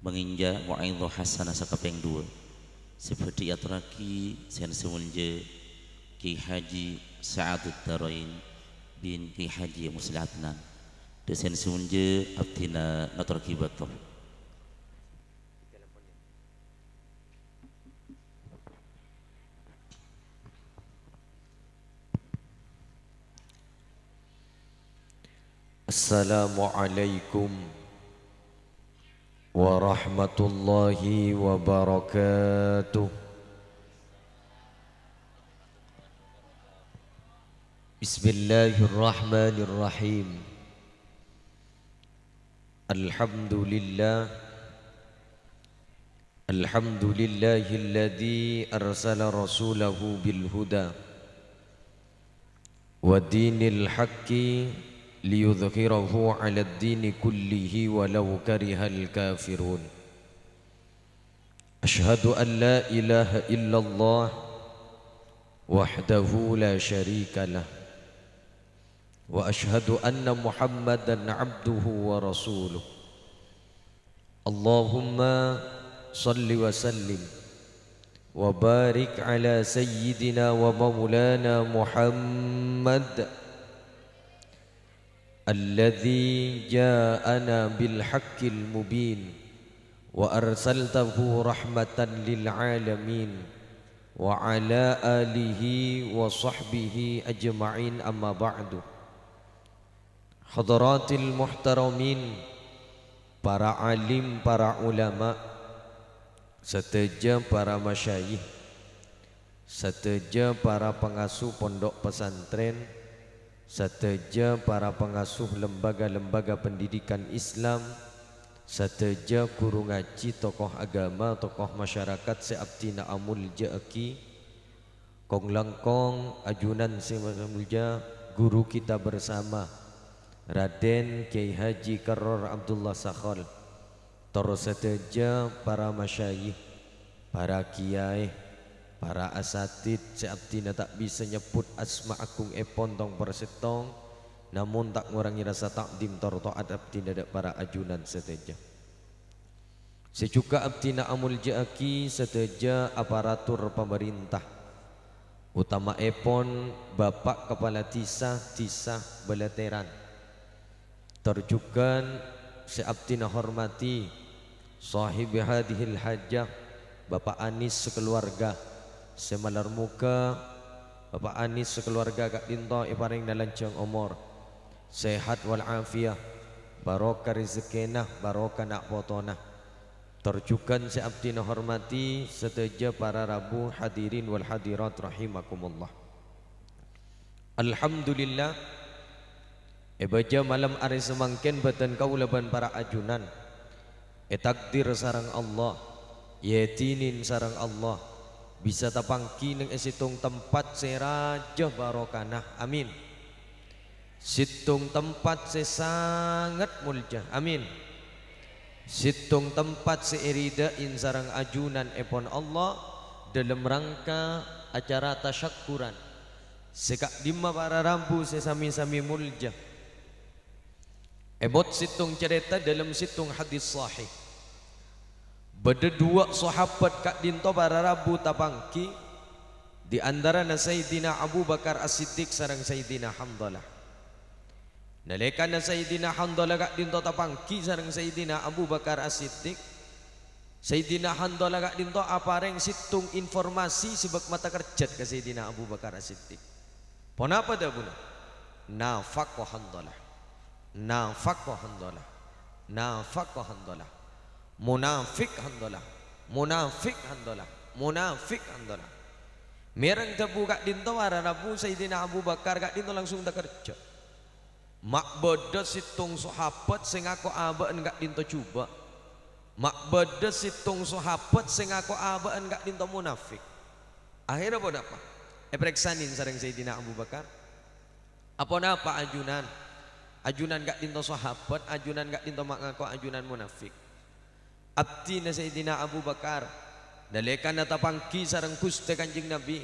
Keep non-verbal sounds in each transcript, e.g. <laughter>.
menginja wa'idhu hasanah sekeping dua. Seperti atraki sen semunja ki haji sa'adud Darain bin ki haji muslihatna de sen semunja abdina natraki batuh Assalamualaikum ورحمة الله وبركاته بسم الله الرحمن الرحيم الحمد لله الحمد لله الذي أرسل رسوله بالهدى ودين الحق ليظهره على الدين كله ولو كره الكافرون. أشهد أن لا إله إلا الله وحده لا شريك له وأشهد أن محمدا عبده ورسوله. اللهم صل وسلم وبارك على سيدنا ومولانا محمد الذي جاءنا بالحق المبين وأرسلته رحمة للعالمين وعلى آله وصحبه أجمعين أما بعد حضرات المحترمين para alim, para ulama Seteja para masyayih Seteja para pengasuh pondok pesantren Seteja para pengasuh lembaga-lembaga pendidikan Islam Seteja guru ngaji tokoh agama Tokoh masyarakat seabtina amul ja'aki Kong langkong ajunan semulja Guru kita bersama Raden Kiai Haji Karor Abdullah Sakhal Terus seteja para masyayih Para kiai Para asatid seabtina tak bisa nyebut asma akung epon tong persetong Namun tak ngurangi rasa takdim tor taat abdi dadak para ajunan seteja. Sejuka abdina amul jaaki seteja aparatur pemerintah. Utama epon Bapak Kepala Tisah Tisah Beleteran. Terjukan seabdina hormati Sahib hadihil hajah Bapak Anis sekeluarga semalar muka Bapak Anis sekeluarga Kak Dinto iparing nalancang umur. Sehat wal afiah barokah rezekinah barokah nak potona terjukan seabdina hormati seteja para rabu hadirin wal hadirat rahimakumullah. Alhamdulillah Ebaja malam hari semangkin batan kau leban para ajunan. Etakdir sarang Allah Yetinin sarang Allah bisa tapangki neng esitung tempat seraja barokanah amin. Situng tempat se sangat mulja amin. Situng tempat seirida insarang ajunan epon Allah dalam rangka acara tasyakuran. Sekak dima para rambu sesami-sami mulja ebot situng cerita dalam situng hadis sahih Bada dua sahabat kak dinto para rabu tapangki di antara na Sayyidina Abu Bakar As-Siddiq sarang Sayyidina Hamdalah. Nalika na Sayyidina Hamdalah kak dinto tapangki sarang Sayyidina Abu Bakar As-Siddiq. Sayyidina Hamdalah kak dinto apareng situng informasi sebab mata kerjat ke Sayyidina Abu Bakar As-Siddiq. Pon apa dah buna? Nafak wa Hamdalah. Nafak wa Hamdalah. Nafak wa Hamdalah munafik handalah. Munafik handalah. Munafik handalah. Mereng tebu kak dinto wara rabu Sayyidina Abu Bakar kak dinto langsung tak kerja. Mak bodoh situng sahabat sing aku abaan kak dinto cuba. Mak bodoh situng sahabat sing aku abaan kak dinto munafik. Akhirnya apa apa? Epreksanin sareng Sayyidina Abu Bakar. Apa apa ajunan? Ajunan kak dinto sahabat ajunan kak dinto mak ngaku ajunan munafik abdi na Sayyidina Abu Bakar nalika na tapangki sarang kuste kanjing Nabi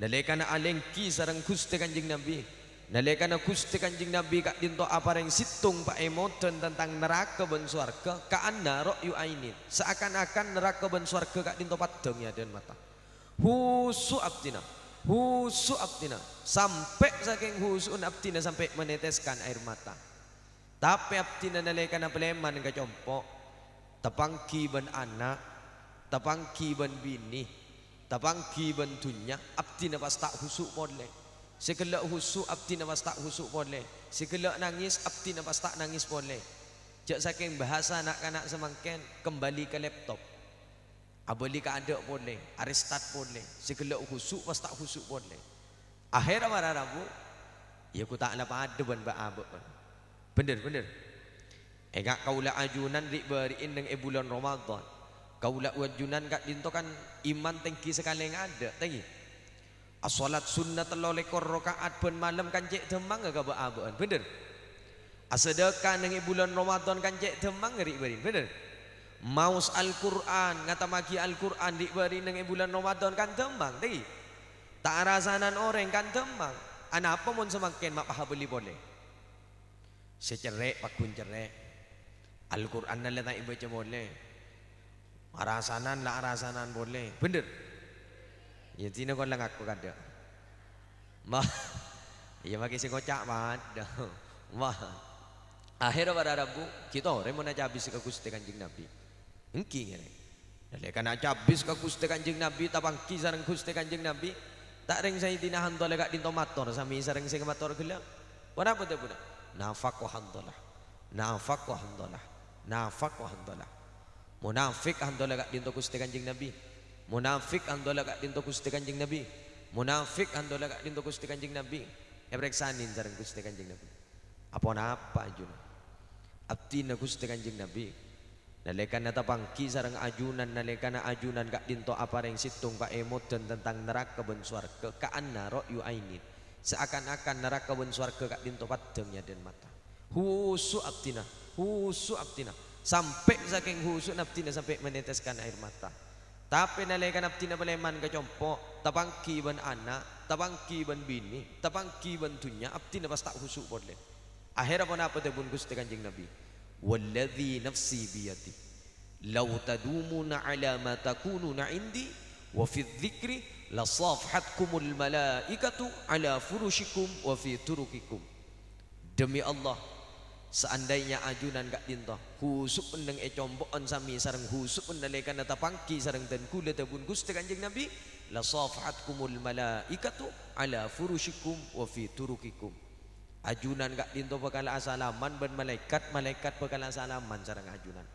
nalika na alengki sarang kuste kanjing Nabi Nalika na Gusti Kanjeng Nabi kak dinto apa yang situng pak emoten tentang neraka ben swarga kaanna ra'yu ainin. Seakan-akan neraka ben swarga kak dinto padang ya dan mata. Husu abdina. Husu abdina. Sampai saking husun abdina sampai meneteskan air mata. Tapi abdina nalika na peleman ka compok. Tapangki ben anak. Tapangki ben bini. Tapangki ben dunya. Abdina pas tak husuk boleh. Sekelak husuk abdi nafas tak husuk boleh. Sekelak nangis abdi nafas tak nangis boleh. Jak saking bahasa nak kanak semangken kembali ke laptop. Abali ke ada boleh, arestat boleh. Sekelak husuk pas tak husuk boleh. Akhir apa rabu? Ya ku tak napa ada ban ba abak. Egak kaula ajunan rik beriin nang e bulan Ramadan. Kaula ajunan kat dinto kan iman tengki sekali yang ada. Tengki. Asolat sunnah telo lekor rokaat pun malam kan cek demang ke ba abon bener Asedekah nang bulan Ramadan kan cek demang ri berin bener Maus Al-Quran ngata maki Al-Quran di beri nang bulan Ramadan kan demang tadi Tak rasanan orang kan demang Ana apa mun semakin mak beli boleh Secerek pakun cerek Al-Quran na letak ibaca boleh Rasanan lah rasanan boleh bener Ya tina kau lang aku kada. Ma Ya bagi si kocak pada. Wah. Akhir pada Rabu kita orang mana habis ke Gusti Kanjeng Nabi. Engki ngene. Dale kana habis ke Gusti Kanjeng Nabi tabang ki sareng Gusti Kanjeng Nabi. Tak ring saya dina hantu legak dinto motor sami sareng sing motor gila. Wana apa tu puna? Nafak wa handalah. Nafak wa handalah. Nafak wa handalah. Munafik handalah legak dinto Gusti Kanjeng Nabi. Munafik andola kak dinto Gusti Kanjeng Nabi. Munafik andola kak dinto Gusti Kanjeng Nabi. Ebreksanin sareng Gusti Kanjeng Nabi. Apa napa ajun? Abdi na Gusti Kanjeng Nabi. Nalekan na tapangki sarang ajunan nalekan na ajunan kak dinto apa yang situng ka emot dan tentang neraka ben swarga ka ra'yu ainin. Seakan-akan neraka ben swarga kak dinto padengnya dan mata. Husu abdina, husu abdina. Sampai saking husu abdina sampai meneteskan air mata. Tapi nalaikan abdi na baleman ka compo, tabangki ban anak, tabangki ban bini, tabangki ban dunya, abdi na basta husuk boleh. Akhir apa napa tebun gusti kanjeng Nabi? Walladhi nafsi biyati. Law tadumuna ala ma takununa indi wa fi dhikri la safhatkumul malaikatu ala furushikum wa fi turukikum. Demi Allah, seandainya ajunan gak dinta husuk pendeng e combokon sami sareng husuk pendalekan nata pangki sareng dan kula tabun gusti kanjeng nabi. La safatkumul malaikatu ala furushikum wa fi turukikum. Ajunan gak dinta bakal asalaman ben malaikat malaikat bakal asalaman sareng ajunan.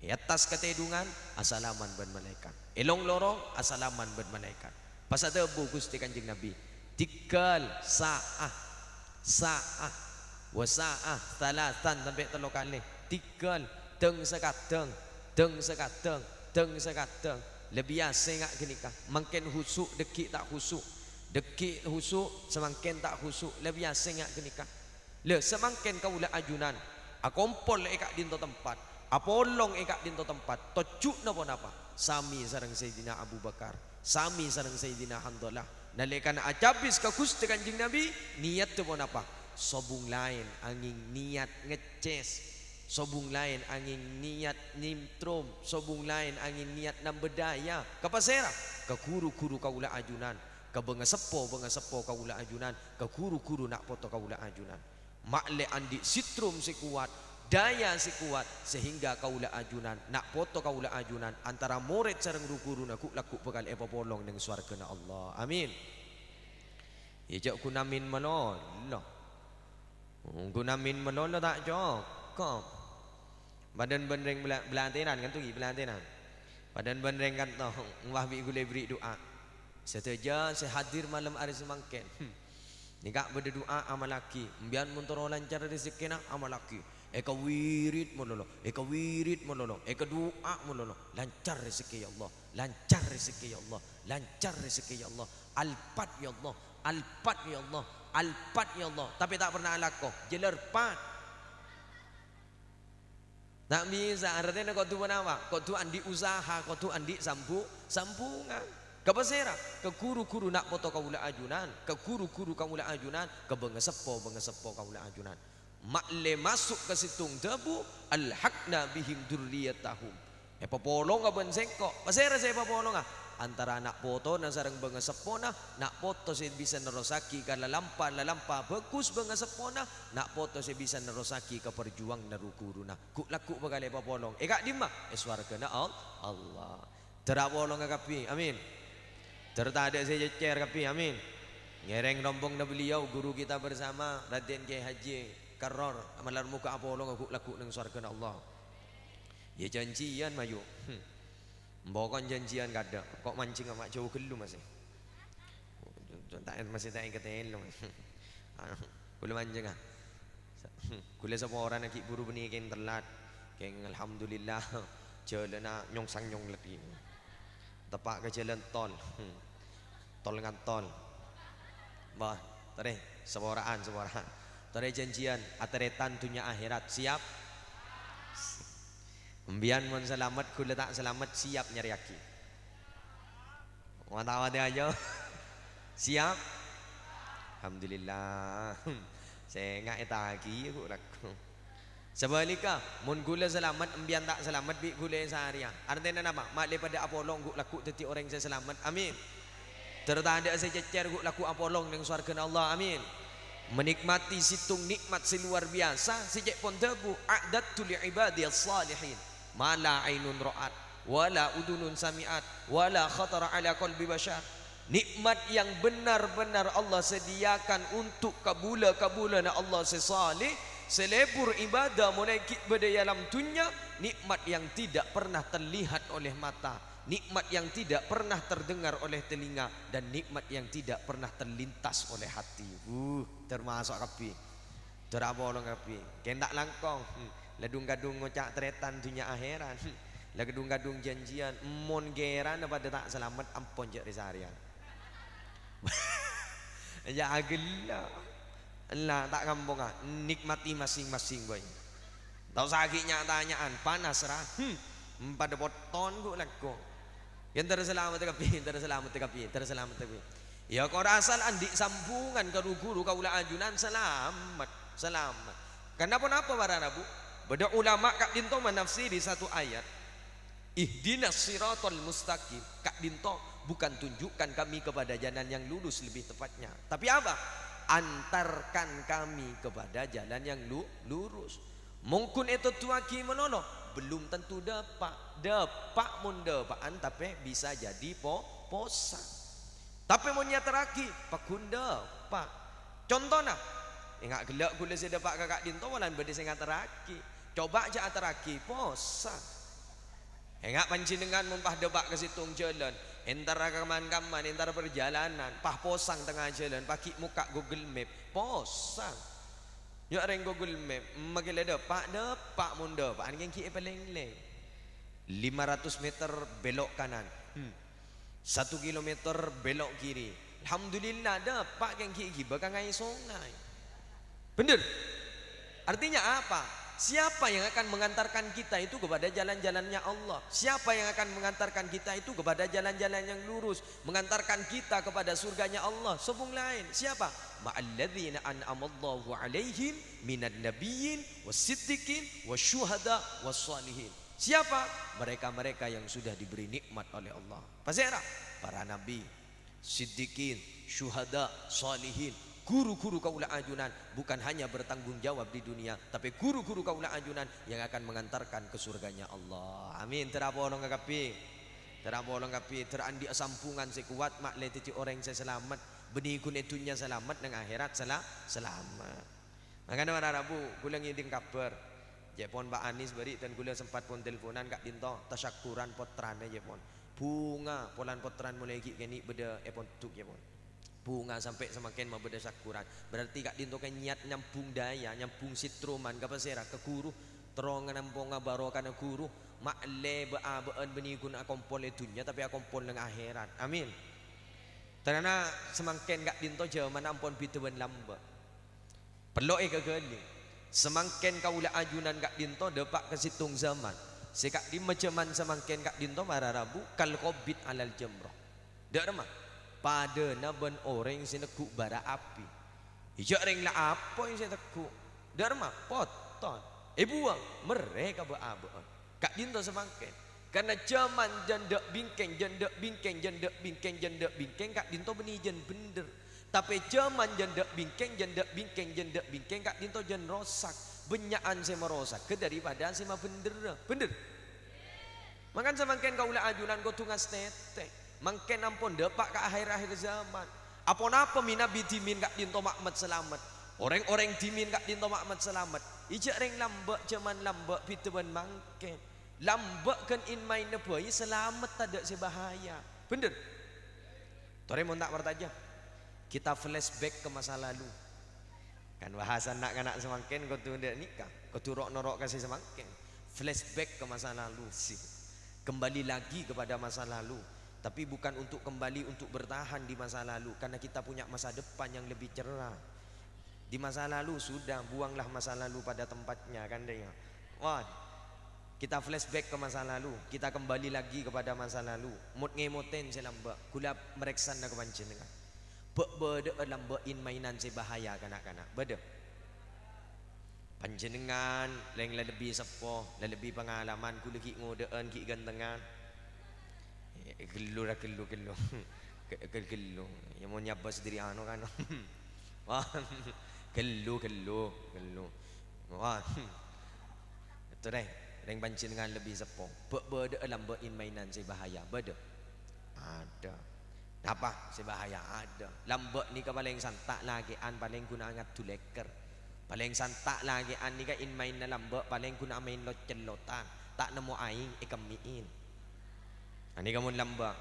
E atas ketedungan asalaman ben malaikat. Elong lorong asalaman ben malaikat. Pas ada bu gusti kanjeng nabi tikal saah saah wasaah talatan sampai telu kali tiga deng sekadeng deng sekadeng deng sekadeng lebih asing ngak gini kah? Makin husuk dekik tak husuk. Dekik husuk semakin tak husuk. Lebih asing ngak gini kah? Le semakin kau lah ajunan. Akompol ekak dinto tempat. Apolong ekak dinto tempat. Tojuk napa napa? Sami sareng Sayyidina Abu Bakar. Sami sareng Sayyidina Hamdullah nalikan acabis ke Gusti Kanjeng Nabi niat tu pun apa sobung lain angin niat ngeces. Sobung lain angin niat nimtrom. Sobung lain angin niat nam bedaya ke pasera ke guru-guru kaula ajunan. Ke benga sepo benga sepo kaula ajunan. Ke guru-guru nak foto kaula ajunan. Makle andi sitrum si kuat daya si kuat sehingga kaula ajunan nak foto kaula ajunan antara murid sareng guru nak laku bekal epa polong dengan swarga Allah. Amin. Ya jak kunamin malon Allah Guna min menolong tak cukup. Badan benreng belantinan kan tu gi belantinan. Badan benreng kan tu wahbi gule beri doa. Seteja saya hadir malam hari semangkin. Hmm. Nikah berdoa amal laki. Biar muntoro lancar rezeki nak amal laki. Eka wirid mololo. Eka wirid mololo. Eka doa mololo. Lancar rezeki ya Allah. Lancar rezeki ya Allah. Lancar rezeki ya Allah. Alpat ya Allah. Alpat ya Allah. Alpat ya Allah. Tapi tak pernah lakukan Jelar pat Tak bisa. Artinya kau tu apa Kau tu andi usaha Kau tu andi sampu Sambungan Kapasera, ke guru-guru nak foto kaula ajunan, ke guru-guru kaula ajunan, ke bengesepo bengesepo kaula ajunan. Makle masuk ke situng debu, alhaqna bihim durriyatahum. Eh popolong aben sengkok. Pasera saya popolong ah. Antara anak foto na sarang bengesepo na, nak foto saya bisa nerosaki kalau lampa lampa bagus bengesepo na, nak foto saya bisa nerosaki ke perjuang na. Kuk laku bagale popolong. Eh kak dimah, eh suara kena Allah. Terak polong kapi. Amin. Serta ada saya cecer kapi amin. Ngereng rombong na beliau guru kita bersama Raden Kiai Haji Karor amalan muka Allah aku laku nang surga Allah. Ya janjian mayu. Hmm. Mbokon janjian kada. Kok mancing amak jauh kelu masih. Tak masih tak ingat elu. <laughs> Kula mancing ah. Kula sapa orang nak buru beni keng telat. Keng alhamdulillah <laughs> jalan nak nyong sang nyong lagi. Tepak ke jalan tol. <laughs> Tol dengan tol bah tadi seboraan seboraan tadi janjian ateretan dunia akhirat siap Membian mun selamat kula tak selamat siap nyari aki. Mantap dia aja. <laughs> Siap? Alhamdulillah. <laughs> Saya ingat eta lagi aku laku. Sebaliknya, mun gula selamat, embian tak selamat, bi gula yang seharian. Artinya nama, mak daripada Apollo, gula laku teti orang saya selamat. Amin. Tertanda saya cecer guk laku apolong dengan suarga Allah. Amin. Menikmati situng nikmat seluar biasa. Sejak pun tebu. A'dadtu li'ibadi salihin. Mala ainun ra'at. Wala udunun sami'at. Wala khatara ala qalbi bashar. Nikmat yang benar-benar Allah sediakan untuk kabula-kabula na Allah sesalih. Selebur ibadah mulai berdaya dalam dunia. Nikmat yang tidak pernah terlihat oleh mata nikmat yang tidak pernah terdengar oleh telinga dan nikmat yang tidak pernah terlintas oleh hati. Uh, termasuk kapi. Terabolong kapi. Kendak langkong. Hmm. Ledung gadung ngocak tretan dunia akhirat. Hmm. Ledung gadung janjian. Mon geran pada tak selamat ampun je risarian. <laughs> ya agila. Allah tak kampung ah. Nikmati masing-masing boy. Tahu sakitnya tanyaan panas rah. Hmm. Pada poton gua lakukan. Yang terselamat tapi terselamat tapi terselamat tapi. Ya kau asal andik sambungan ke guru kau ajunan selamat selamat. Kenapa apa para nabu? Beda ulama kak dinto menafsiri satu ayat. Ihdinas siratal mustaqim. Kak dinto bukan tunjukkan kami kepada jalan yang lurus lebih tepatnya. Tapi apa? Antarkan kami kepada jalan yang lurus. Mungkin itu tuaki menolong belum tentu dapat dapat mun dapaan tapi bisa jadi po posa tapi mun nyata lagi pakunda pak contohnya ingat gelak gula saya dapat kakak dinto walan berde saya teraki coba aja teraki posa ingat panci dengan mumpah depak ke situng jalan entar kaman-kaman entar perjalanan. Pah posang tengah jalan pakai muka Google Map. Posang Ya orang Google Map. Magila ada Pak ada Pak munda Pak yang kira paling leng 500 meter belok kanan. Hmm. 1 kilometer belok kiri. Alhamdulillah ada Pak yang kira Bakal ngai sungai. Benar? Artinya apa Siapa yang akan mengantarkan kita itu kepada jalan-jalannya Allah? Siapa yang akan mengantarkan kita itu kepada jalan-jalan yang lurus? Mengantarkan kita kepada surganya Allah? Sebung lain. Siapa? Ma'alladzina an'amallahu alaihim minan nabiyyin wasiddiqin wasyuhada wassalihin. Siapa? Mereka-mereka yang sudah diberi nikmat oleh Allah. Pasti Para nabi, siddiqin, syuhada, salihin, guru-guru kaulah ajunan bukan hanya bertanggung jawab di dunia tapi guru-guru kaulah ajunan yang akan mengantarkan ke surganya Allah. Amin. Terapolong kapi terapolong kapi terandi sampungan sekuat mak letiti orang saya selamat. Benih kunetunya selamat dengan akhirat salah selamat. Makanya orang Rabu kulang ngiding kabar. Jepon Pak Anis beri dan gula sempat pun teleponan kak Dinto. Tasyakuran potrannya Jepon bunga polan potran mulai kini beda epon tuk Jepon bunga sampai semakin mau berdasar Quran. Berarti kak dinto kan niat nyampung daya, nyampung sitroman ke pasera ke guru, terong nampung barokan guru, mak le beabaan benigun akompol dunia tapi akompol nang akhirat. Amin. Karena semakin kak dinto zaman ampun bituan lamba. Perlu eh kegali. Semakin kaulah ajunan kak dinto depak ke situng zaman. Sekak di macam semakin kak dinto marah rabu kal kobit alal jamrah. Dak remah. Pada naben orang sing nekuk bara api. Ijak ring lah apa yang saya tekuk. Dak remah potong. Eh buang mereka beraba. Kak dinto semangkin. Karena zaman janda bingkeng, janda bingkeng, janda bingkeng, janda bingkeng, kak dinto beni jen bener. Tapi zaman janda bingkeng, janda bingkeng, janda bingkeng, kak dinto jen rosak. Benyaan saya merosak ke daripada saya bener. Bener. Makan semangkin kau ulah ajunan kau tungas tete. Mangken ampun depak ke akhir-akhir zaman. Apa napa mina bitimin kak dinto makmat selamat. Orang-orang timin kak dinto makmat selamat. Ijak ring lambak cuman lambak pituan mangken. Lambak kan in apa? Ya selamat tak sebahaya. Bener. Tore mau tak bertajam. Kita flashback ke masa lalu. Kan bahasa nak kanak semangkin kau tu nikah. Kau tu rok norok kasih semangkin. Flashback ke masa lalu sih kembali lagi kepada masa lalu tapi bukan untuk kembali untuk bertahan di masa lalu karena kita punya masa depan yang lebih cerah. Di masa lalu sudah buanglah masa lalu pada tempatnya kan dia wah kita flashback ke masa lalu kita kembali lagi kepada masa lalu. Mut ngemoten selamba kula mereksan nak kepancen dengan berde lamba in mainan sebahaya kanak-kanak. Berde panjenengan leng lebih sepo lebih pengalaman ku lagi ngodean ki gantengan gelu ra gelu gelu gelu <laughs> yang mau nyapa sendiri anu kan? <laughs> Wah. <laughs> Gelu gelu gelu wah. Itu deh leng panjenengan lebih sepo berde lamba in mainan si bahaya. Berde. Ada. Apa si bahaya. Ada. Lambak ni ke paling santak lagi an paling guna angat tu leker. Paling santak lagi ani ka in main na lambak paling kuna main lot celotan tak nemu aing ikamiin ani kamu lambak.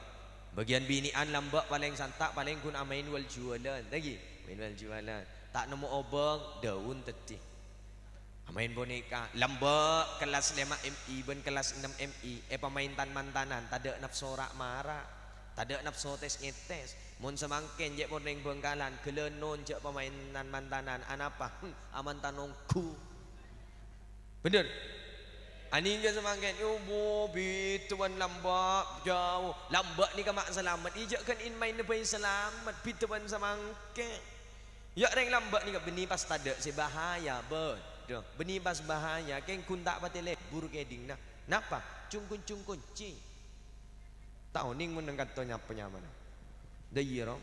Bagian binian lambak paling santak paling kuna main wal jualan. Lagi main wal jualan. Tak nemu obeng daun teti main boneka. Lambak kelas 5 MI ben kelas 6 MI eh pemain tan mantanan tak ada nafsu rak marah tak ada nafsu tes ngetes. Mun semangkin je pun ring bengkalan Kelenon je pemainan mantanan Anapa? Hmm, aman tanongku Bener? Ani je semangkin Yo bobi tuan lambak jauh. Lambak ni kamak selamat. Ijak kan in main depan selamat Pituan semangkin Ya ring lambak ni beni pas tada Si bahaya betul Beni pas bahaya Keng kun tak pati lebur keding nah. Napa? Cungkun cungkun cing Tahu ning menengkat tu nyapa nyamana Dayiro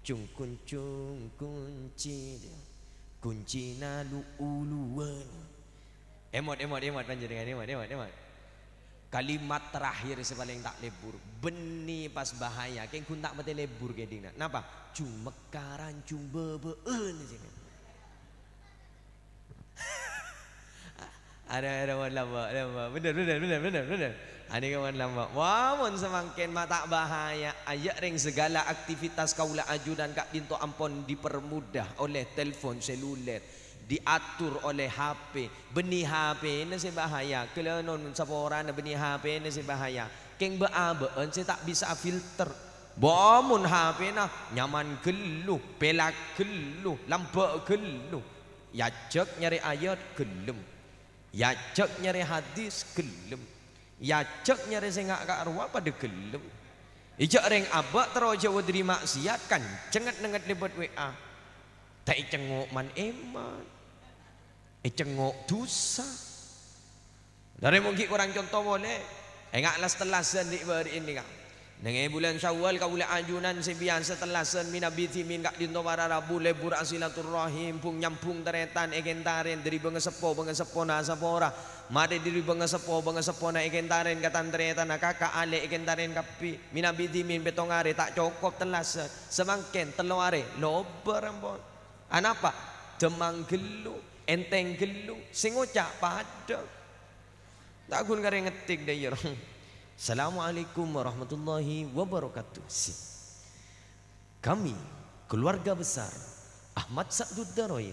Cung kun cung kunci dia. Kunci nalu uluan Emot emot emot panjang dengan emot emot emot Kalimat terakhir sepaling tak lebur Beni pas bahaya Keng kun tak mati lebur ke dina Napa? Cung mekaran cung bebeen <laughs> Ada ada lama lama benar benar benar benar benar Ani kawan lama. Wamun semangkin mata bahaya. Ayat ring segala aktivitas kaula aju dan kak dinto ampon dipermudah oleh telefon seluler. Diatur oleh HP. Benih HP ini si bahaya. Kalau non sapora na benih HP ini si bahaya. Keng beabeen si tak bisa filter. Bamun HP na nyaman gelu, pelak gelu, lampak gelu. Ya cek nyari ayat gelem. Ya cek nyari hadis gelem. Ya cek nyari sengak kak arwah pada gelem. Ijak reng abak teroja wadri maksiat kan cengat nengat lebat WA. Tak cengok man eman. E cengok dosa. Dari mungkin kurang contoh boleh. Enggaklah setelah sendik beri ini kan. Dengan bulan Syawal kau boleh ajunan sebian setelah sen minabi timin kak dinto para rabu lebur asilaturrahim pung nyampung teretan egentaren dari bengesepo bengesepo na sapora made diri bengesepo bengesepo na egentaren katan teretan na kakak ale egentaren kapi minabi timin betongare tak cukup telah sen semangken teluare lober ampun anapa demang gelu enteng gelu singucak pada tak gun kare ngetik deh Assalamualaikum warahmatullahi wabarakatuh. Kami keluarga besar Ahmad Sa'dud Darain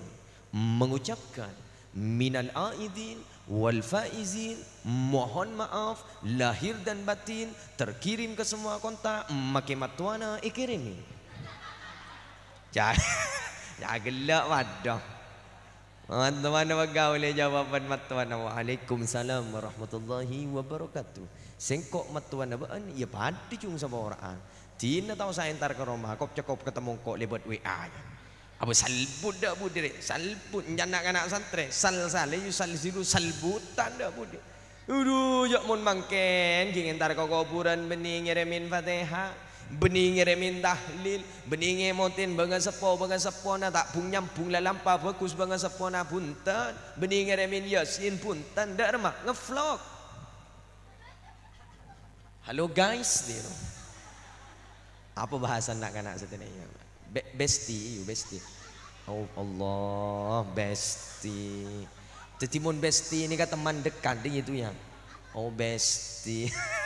mengucapkan minal aidin wal faizin mohon maaf lahir dan batin terkirim ke semua kontak makimat tuana ikirimi. Jangan <laughs> jangan gelak wadah. Teman-teman apa boleh jawaban matuan Waalaikumsalam warahmatullahi wabarakatuh. Sengkok matuan apa? Ya padi cung sama orang. Tina tahu saya entar ke rumah, kau cukup ketemu kok lewat WA. Apa salbut dah budi dek, salbut jangan anak santri, sal sale you sal silu salbutan dah budi. Udu jak mun mangken, king entar kau kuburan bening ngiremin fatihah, bening ngiremin tahlil, bening emotin bangan sepo bangan sepo na tak pung nyampung la lampa fokus bangan sepo na punten, bening ngiremin yasin punten, dak remah ngevlog. Halo guys, dia. Apa bahasa nak kanak sebenarnya? Be besti, you besti. Oh Allah, besti. Tetimun besti ini kan teman dekat dia itu yang. Oh besti. <laughs>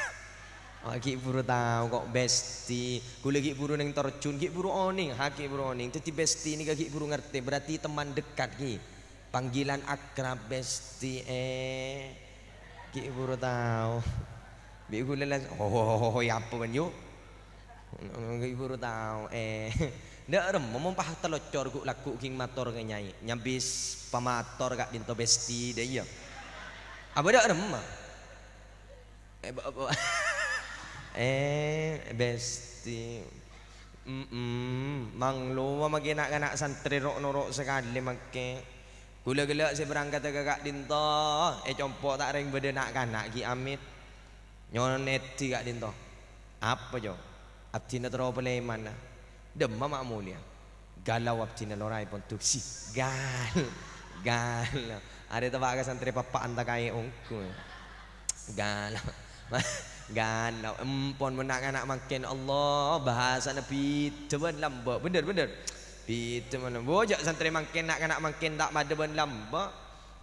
Oh, ki buru tahu kok besti. Kule ki buru neng terjun, ki buru oning, ha ki buru oning. Teti besti ini ki buru ngerti, berarti teman dekat ki. Panggilan akrab besti eh. Ki buru tahu. Bi kule lah, oh, oh, oh, oh, apa ben yuk? Nggak ibu tahu eh <laughs> ndak rem memompah telocor ku laku king motor ke nyai nyambis pamator kak dinto besti dia iya apa dak rem eh <laughs> eh besti. Mm -mm. mang lu mah nak anak santri rok norok sekali make gula gula saya berangkat ke kak dinto. Eh compok tak ring beda nak kanak ki amit. Nyoneti kak dinto. Apa jo? Abtina tro pala mana demma mak mulia. Galau abtina lorai pun tu. Si gal. Gal. Ada tawa ka santri papa anta kai ongku galau galau empon menak anak makin Allah bahasa nabi teban lamba bener bener Pitu mana bojak santri makin nak anak makin tak pada ben lamba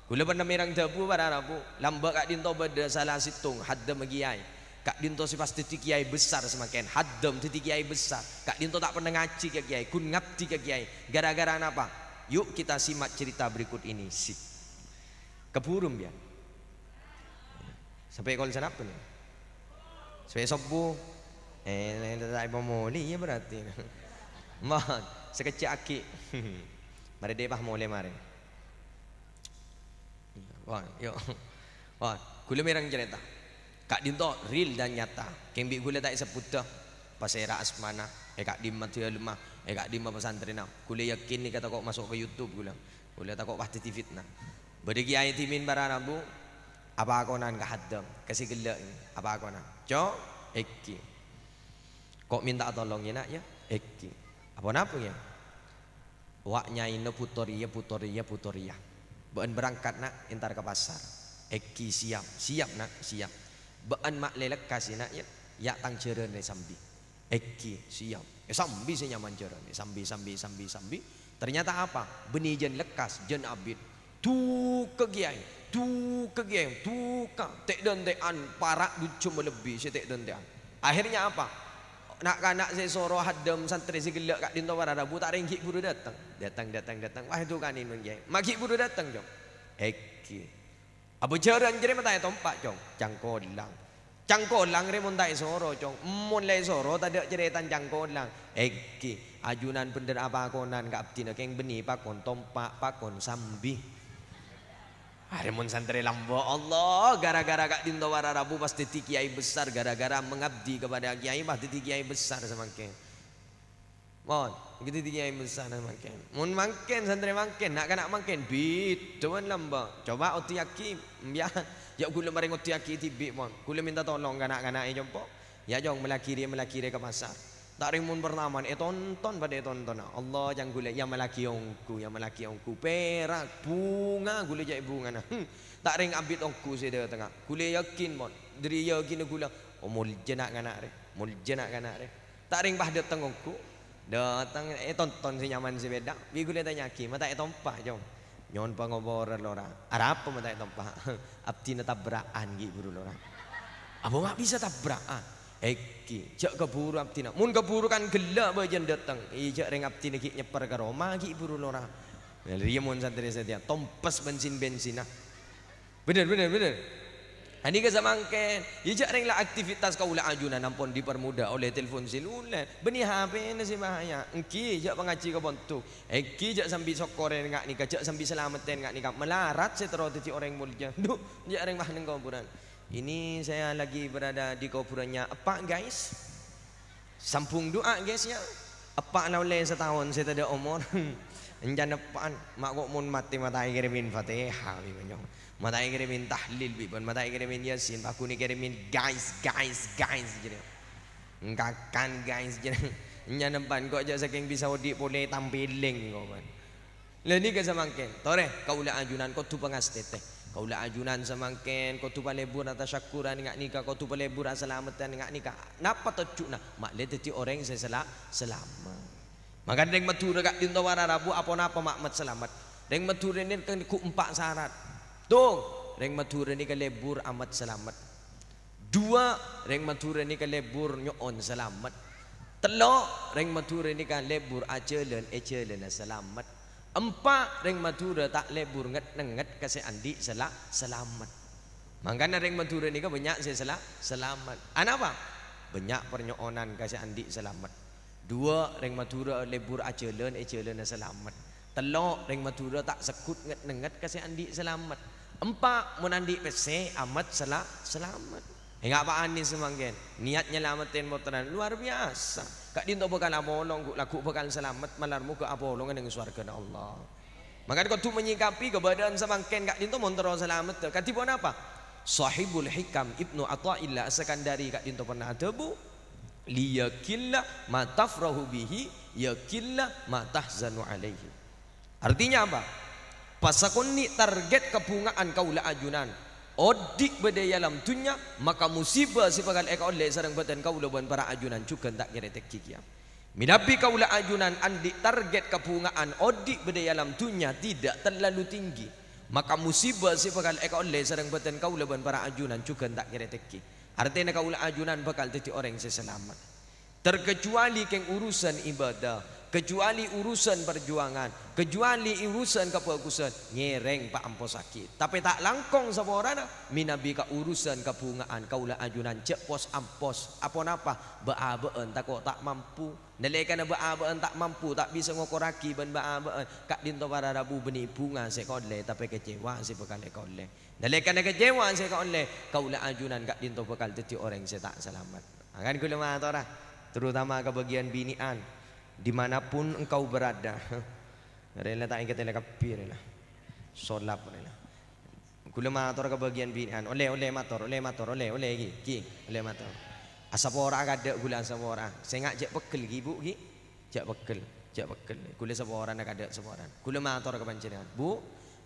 Kula pernah mirang tebu pada rabu lamba kat dinto beda salah situng hadda magiai Kak Dinto si pasti kiai besar semakin hadam titi kiai besar. Kak Dinto tak pernah ngaji ke kiai, kun ngabdi ke kiai. Gara-gara apa? Yuk kita simak cerita berikut ini. Si. Keburum ya. Sampai kalau sana apa nih? Sampai sobu. Eh, tak ibu muli ya berarti. <laughs> Mah, sekecil aki. <laughs> Mari deh bah mulai mari. Wah, yuk. <laughs> Wah, kulit merang cerita. Kak Dinto real dan nyata. Kembi gula tak seputar pasera asmana. Eh kak Dim mati lemah. Eh kak Dim pesantren nah. Gula yakin ni kata kok masuk ke YouTube gula. Gula tak kok pasti fitnah. Berdegi ayat timin barang abu. Apa aku nan kahadam. Kasih gelak ini. Apa aku nan. Cok. Eki. Kok minta tolong ya nak ya. Eki. Apa napa ya? Waknya ini putoria putoria putoria. Bukan berangkat nak entar ke pasar. Eki siap. Siap nak siap. Baan mak lelek kasih nak ya. Ya tang ceren ni sambi. Eki siap. Eh sambi saya nyaman ceren ni. Sambi sambi sambi sambi. Ternyata apa? Benih jen lekas jen abid. Tu kegiai. Tu kegiai. Tu ka. Tek dan tek an. Parak cuma lebih. Saya tek dan tek an. Akhirnya apa? Nak kanak saya soro hadam santri si gelak kat dinto warada bu tak ringgit buru datang. Datang datang datang. Wah itu kan ini menjai. Maki buru datang jom. Eki. Apa jaran jadi mata itu empat jong, cangkolang. Cangkolang re mun tak soro jong, mun le soro tak ada cerita cangkolang. Eki, ajunan bener apa konan kap tina keng beni pakon tompak pakon sambi. Hari mun santri lambo Allah gara-gara kak dinto wararabu pasti kiai besar gara-gara mengabdi kepada kiai pasti kiai besar semakin. Mohon, kita tiga yang besar nak makan. Mun makan santri makan, nak nak makan bit, tuan lamba. Coba oti aki, ya, ya gula maring oti aki tibi mon. Gula minta tolong kanak kanak ini jompo. Ya jong melaki dia melaki dia ke pasar. Tak rimun pertama, eh tonton pada eh tonton. Allah yang gula, yang melaki ongku, yang melaki ongku. Perak, bunga gula jadi bunga nah. Hmm. Tak ring abit ongku saya tengah. Gula yakin mon, dari yakin gula. Oh mul jenak kanak re, mul jenak kanak re. Tak ring bah datang ongku. Datang eh tonton si nyaman si beda. Bi gule tanya ki, mata itu tompah jom. Nyon pangobor lora. Ada apa mata itu tompah? <laughs> Abdi na tabraan gi buru lora. Apa mak bisa tabraan? Eki, cak keburu abdi na. Mun keburu kan gelak bajan datang. Ijak ring abdi na ki nyepar ke Roma gi buru lora. Dia mun santri setia. Tompas bensin bensin nah. Bener bener bener. Ini ke samangken. Ijak ring lah aktivitas kau lah ajunan nampun dipermudah oleh telefon seluler. Benih HP ini sih bahaya. Engki ijak pengaji ke bontu. Engki ijak sambil sokore ngak nikah. Ijak sambil selamatin ngak nikah. Melarat saya terus titi orang mulia. Duh, ijak ring bahang kuburan. Ini saya lagi berada di kuburannya apa guys? Sampung doa guys ya. Apa nak boleh setahun saya tak ada umur. <laughs> Enjan depan mak kok mun mati mata kirimin Fatihah bi banyak. Mata kirimin tahlil bi pun mata kirimin yasin aku ni kirimin guys guys guys jadi. Engkakan guys. <laughs> Enjan depan kok aja saking bisa odik boleh tampiling kau kan. Leni ke samangken. Tore kaula ajunan kau tu pengas teteh. Kaula ajunan samangken kau tu palebur atas syakuran ngak nikah kau tu palebur selamatan ngak nikah. Napa tujuk nah? Mak le teti orang saya salah selamat. Maka deng metu dekat dinto wara rabu apa napa makmat selamat. Deng metu ini kan ku empat syarat. Tung, deng metu ini kan lebur amat selamat. Dua, deng metu ini kan lebur nyon selamat. Telok, deng metu ini kan lebur acelen ecelen selamat. Empat, deng metu tak lebur nget nenget kasih andi salah selamat. Makanya deng metu ini kan banyak saya salah selamat. Anapa? Banyak pernyonan kasih andi selamat. Dua ring matura lebur acelen ecelen selamat. Telok ring matura tak sekut nget nenget kasih andi selamat. Empat menandi pese amat salah selamat. Enggak apa ani semanggen. Niat nyelamatin motoran luar biasa. Kak dinto bakal abolong ku laku bakal selamat malar muka abolong dengan surga Allah. Maka kau tu menyikapi kebadan semangken kak dinto montoro selamat. Kati pun apa? Sahibul Hikam Ibnu Athaillah Sekandari kak dinto pernah tebu liyakilla ma tafrahu bihi yakilla ma tahzanu alaihi artinya apa pasakon ni target kebungaan kaula ajunan odik bedaya dalam dunia maka musibah si pagal eka oleh sarang badan kaula ban para ajunan. Juga tak kira tekikiam Minabi kaula ajunan andi target kebungaan odik bedaya dalam dunia tidak terlalu tinggi. Maka musibah si pagal eka oleh sarang badan kaula ban para ajunan. Juga tak kira tekikiam Artinya kau ajunan bakal jadi orang yang selamat. Terkecuali keng urusan ibadah, kecuali urusan perjuangan, kecuali urusan kebagusan, nyereng pak ampo sakit. Tapi tak langkong seorang minabi ka urusan kebungaan kaulah ajunan cek pos ampos. Apa napa? Beabeen tak kok tak mampu. Nelekan beabeen tak mampu tak bisa ngokoraki ben beabeen. Kak dinto para rabu beni bunga sekodle tapi kecewa si bekal ekole. Nalekan kecewa kau oleh kaulah ajunan kak dinto bekal teti orang saya tak selamat. Akan kula matora terutama ke bagian binian dimanapun engkau berada. Rela tak ingat rela kapir rela. Solap rela. Kula mator ke bagian binian. Oleh oleh mator, oleh mator, oleh oleh gi, gi, oleh mator. Asap orang ada gula asap orang. Saya ngak jek pekel gi bu gi. Jek pekel, jek pekel. Kula asap orang nak ada asap orang. Kula mator ke panjenengan. Bu,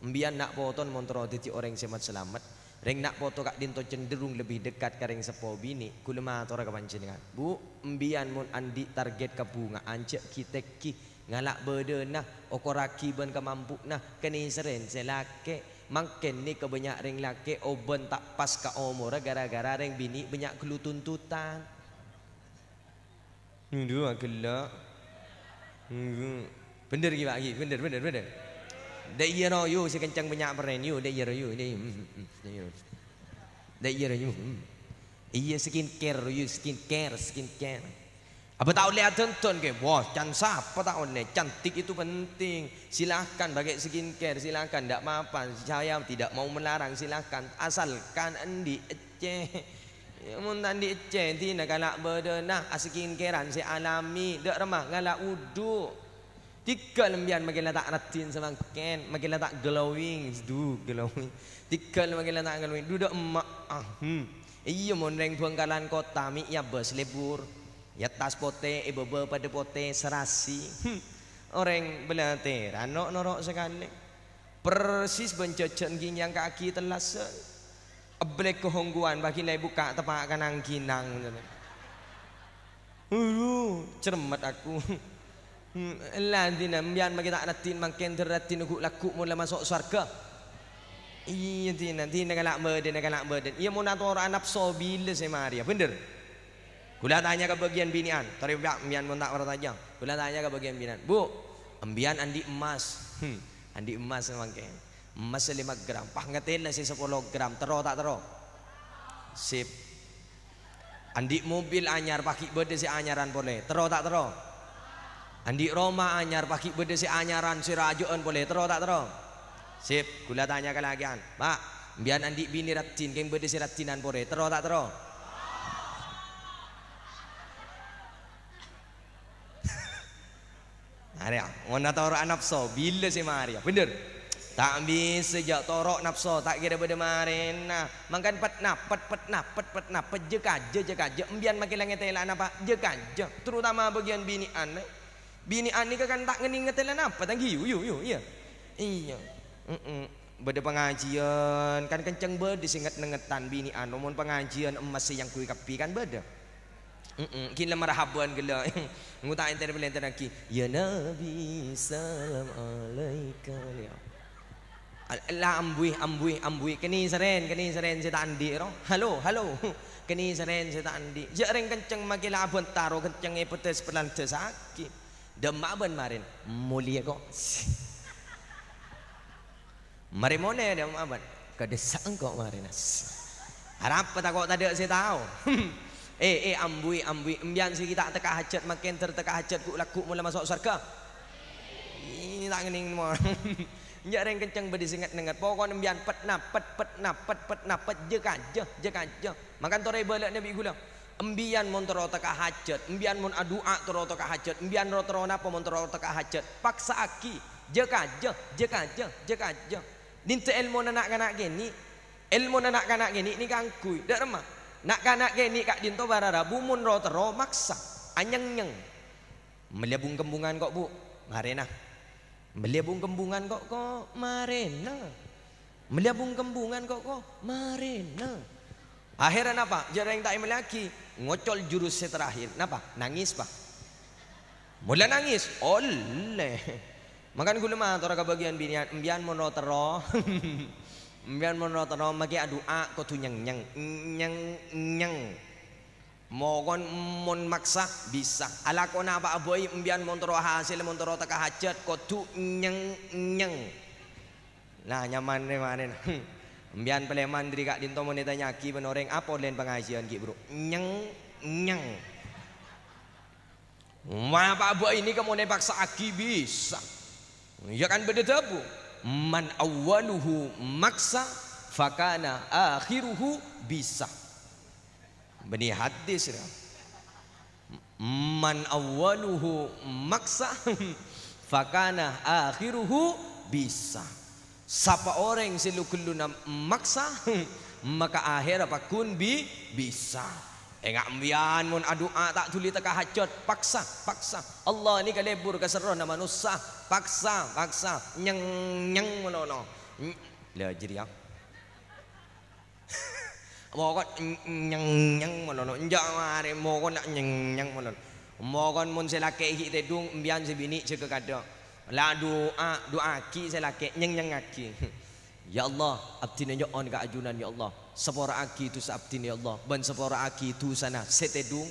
Mbian nak poton montro titi orang semat selamat. Reng nak foto kak dinto cenderung lebih dekat ke reng sepo bini. Kulema tora kepancingan. Bu, mbian mun andi target ke bunga. Ancek kita ki ngalak berde nah. Okoraki ben kemampu nah. Keni seren selake. Makin ni kebanyak reng lake. Oben tak pas ke umur. Gara-gara reng bini banyak kelu tuntutan. Ini dua gelak. Bener gila lagi. Bener, bener, bener. Dek no you si kencang banyak peren you dek iya you dek iya dek iya you iya skin care you skin care skin care apa tak boleh tonton ke? Wah can siapa tak boleh? Cantik itu penting. Silahkan bagi skin care silahkan tidak apa saya tidak mau melarang silahkan asalkan andi eceh Mun tandi eceh tina kalak berdenah skin carean si alami. Dak remah galak uduk Tiga lembian makin letak ratin semakin makin letak glowing, du glowing. Tiga makin letak glowing, duduk emak. Ah, hmm. Iya monreng pengkalan kota mi ya bus lebur. Ya tas pote, ibu ibu pada pote serasi. Hmm. Orang belate, ranok norok sekali. Persis bencocen yang kaki telasan. Ablek kehongguan bagi lai buka tepak kanang kinang. Uh, cermat aku. Hmm, Ladina mbian bagi tak natin makin teratin ugu laku mula masuk surga. Iya tina tina kalak badan kalak badan. Ia mau nato orang nafsu bila saya Maria. Bener. Kula tanya ke bagian binian. Tari biak mbian mau tak bertanya. Kula tanya ke bagian binian. Bu, mbian andi emas. Hmm, andi emas makin. Emas 5 gram. Pah ngatin lah si 10 gram. Tero tak tero? Sip. Andi mobil anyar pakai berde si anyaran boleh. Tero tak tero? Andi Roma anyar pakai benda si anyaran si rajuan boleh terus tak terus? Sip, kula tanya ke lagi an. Pak, biar andi bini ratin keng benda si ratinan boleh terus tak terus? <laughs> Ada, mana torok nafsu bila si mari? Bener. Tak bisa je torok nafsu tak kira benda marin. Nah, makan pet na pet pet na pet pet na pet je kaje je kaje. Embian makin langit telan apa? Je kaje. Terutama bagian bini an. Bini an ni kan tak ngeni ngetelan apa? Tanggi yu yu yu iya. Iya. Mm Beda pengajian kan kenceng beda singet nengetan bini an. Namun pengajian emas yang kui kapi kan beda. Mm Kila marhaban gila. Ngutain tadi belen lagi. Ya Nabi salam alaika ya. La ambui ambui ambui kini seren kini seren saya tak andi ro. Halo halo. <laughs> Kini seren saya tak andi. Jarang kenceng makila abun taro kenceng e petes pelan sakit. Demak ben marin. Mulia kok. Mari mone dia abad. Kedesak kok marin. Harap tak kok tadi saya tahu. <laughs> eh eh ambui ambui embian si kita teka hajat makin terteka hajat ku laku mula masuk surga. Ini tak ngening mo. Nyak <laughs> reng kencang bedi singat nengat pokok nembian pet na pet pet na pet pet na pet je kaja je. Makan tore balak Nabi gula. Embian mon tero teka hajat, embian mon adua tero teka hajat, embian ro tero napa mon tero teka hajat. Paksa aki je kaja je kaja je kaja. Dinta ilmu nak kanak gini, ilmu nak kanak gini ni kangkui. Dak remah. Nak kanak gini kak dinto barara bumun ro tero maksa. Anyeng nyeng. Melebung kembungan kok bu. Marena. Meliabung kembungan kok kok marena. Meliabung kembungan kok kok marena. Akhirnya apa? Jarang tak lagi ngocol jurus terakhir. Napa? Nangis pak. Mula nangis. Oleh. Makan gula mah tora bagian binian embian monotero. embian <laughs> monotero magi adua kau tu nyeng nyeng nyeng nyeng. Mohon mon maksa bisa. Ala ko na ba aboy mbian montoro hasil montoro taka hajat ko tu nyeng nyeng. Nah nyaman ni mana? <laughs> Mbian pale mandri kak dinto mo nita nyaki benoreng apa len pengajian ki bro. Nyeng nyeng. Ma apa aboy ini kamu paksa aki bisa. Ya kan beda tabu. Man awaluhu maksa fakana akhiruhu bisa. Bani hadis dia. Man awaluhu maksa <laughs> fakana akhiruhu bisa. Siapa orang selukulu maksa <laughs> maka akhir apa kun bi bisa. Enggak ambian mun adua tak tuli teka hajat paksa paksa. Allah ni kalebur ke serah nama nusa paksa paksa nyeng nyeng menono. Lah jadi apa? <laughs> Mokon nyeng nyeng manono. Njak mare mokon nak nyeng nyeng manono. Mokon mun hik tedung mbian sebini cek kada. La doa doa ki saya laki nyeng nyeng aki. <laughs> Ya Allah, abdi nyo on ka ajunan ya Allah. Sepora aki tu sabdi ya Allah. Ban sepora aki tu sana setedung.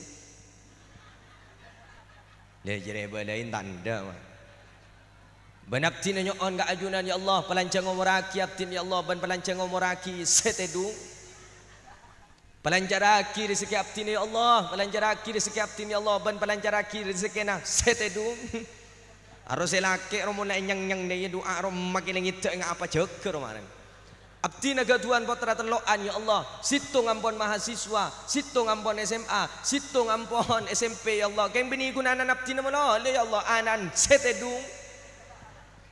Le jere balain tanda. Ban abdi nyo on ka ajunan ya Allah. Pelancang umur aki abdi ya Allah. Ban pelancang umur aki setedung. Pelancar aki rezeki abdi ni Allah, pelancar aki rezeki abdi ni Allah, ban pelancar aki rezeki na setedung. <laughs> Harus laki romo na nyang nyang ni doa rom makin langit tak ngapa jaga romanan. Abdi naga tuan potra teloan ya Allah. Situ ngampon mahasiswa, situ ngampon SMA, situ ngampon <laughs> SMP ya Allah. Keng bini gunanan abdi nama Allah ya Allah anan setedung.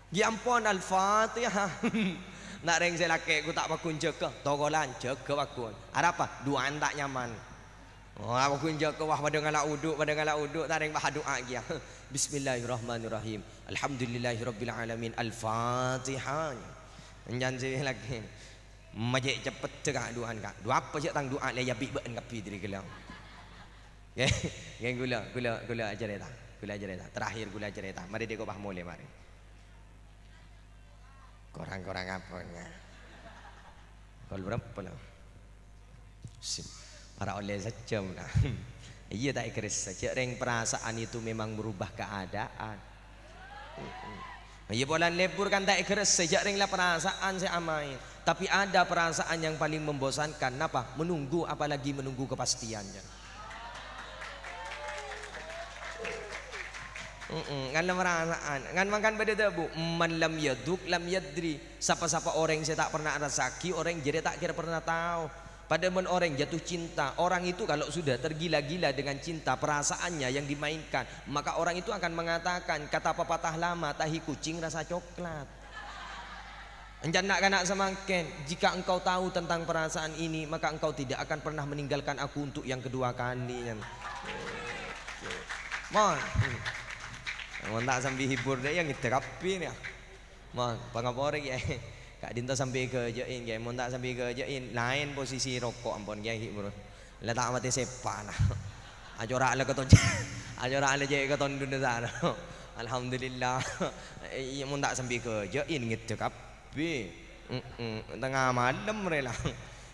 Giampon al-Fatihah. <laughs> Nak reng saya laki aku tak bakun jaga Togolan jaga bakun Ada apa? Duaan tak nyaman Oh, aku kun jaga wah pada ngalak uduk pada ngalak uduk tak reng bah doa lagi <laughs> Bismillahirrahmanirrahim. Alhamdulillahirabbil Al-Fatihah saya lagi. Majik cepet cekak duaan kak. Dua apa cek tang doa le ya bik ben kapi diri gelang <laughs> Yang gula gula gula ajar eta Gula ajar eta Terakhir gula ajar eta Mari dia kau bah mule mari. Korang-korang apanya Kalau berapa lah Para oleh saja nah. Ia tak ikhlas saja Reng perasaan itu memang merubah keadaan. Ia boleh lebur kan tak ikhlas saja Reng lah perasaan saya amain Tapi ada perasaan yang paling membosankan. Apa? Menunggu apalagi menunggu kepastiannya. Ngan lam perasaan. Ngan makan pada tabu Man lam yaduk lam yadri. Siapa-siapa orang yang saya tak pernah rasaki Orang yang jadi tak kira pernah tahu pada orang jatuh cinta. Orang itu kalau sudah tergila-gila dengan cinta perasaannya yang dimainkan maka orang itu akan mengatakan kata pepatah lama tahi kucing rasa coklat. Enjan nak kanak semakin jika engkau tahu tentang perasaan ini maka engkau tidak akan pernah meninggalkan aku untuk yang kedua kali. Mon. Mon tak sambil hibur dia yang terapi ni Mon pangapore ya Kak Dinta sampai ke jain ke mun tak sampai ke jain lain posisi rokok ampun ke bro. Lah tak mati sepa nah. <laughs> Ajora ala keton. Ajora ala je <laughs> keton dunia sana. <laughs> Alhamdulillah. Iya mun tak sampai ke jain gitu kapi. Tengah malam rela.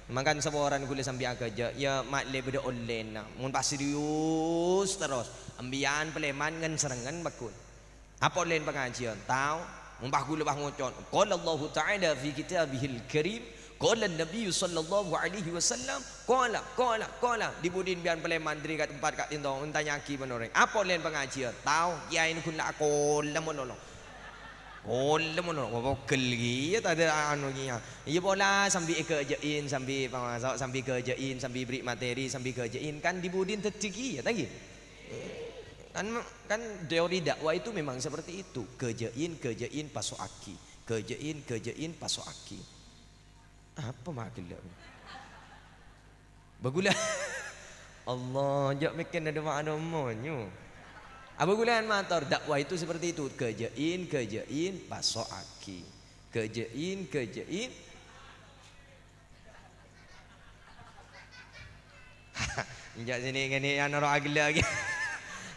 Makan sebuah orang kulit sampai ke je. Ya mak le beda online nah. Mun pas serius terus. Ambian peleman ngan serengan bakun. Apa lain pengajian? Tahu? Mumpah gula bah ngocon. Qala Allah Ta'ala fi kitabihil karim. Qala Nabi sallallahu alaihi wasallam. Qala, qala, qala. Di budin bian pele mandri kat tempat kat tindong. Tanya ki menoreng. Apa lain pengajian? Tahu? Ya ini kun kolam menolong. Kolam menolong. Apa kelgi ya tak ada anu ni ya. Ya bola sambil kerjain, sambil pengasau, sambil kerjain, sambil beri materi, sambil kerjain. Kan di budin tetiki ya tadi. Kan kan teori dakwah itu memang seperti itu. Pasok aki. Kerjain, kerjain, pasok aki. Apa makilah? Bagula. <laughs> Allah, jok makin ada makna monyo. Apa gulan motor dakwah itu seperti itu. Kerjain, kerjain, pasok aki. Kerjain, kerjain. <laughs> Injak sini noro agila lagi. <laughs>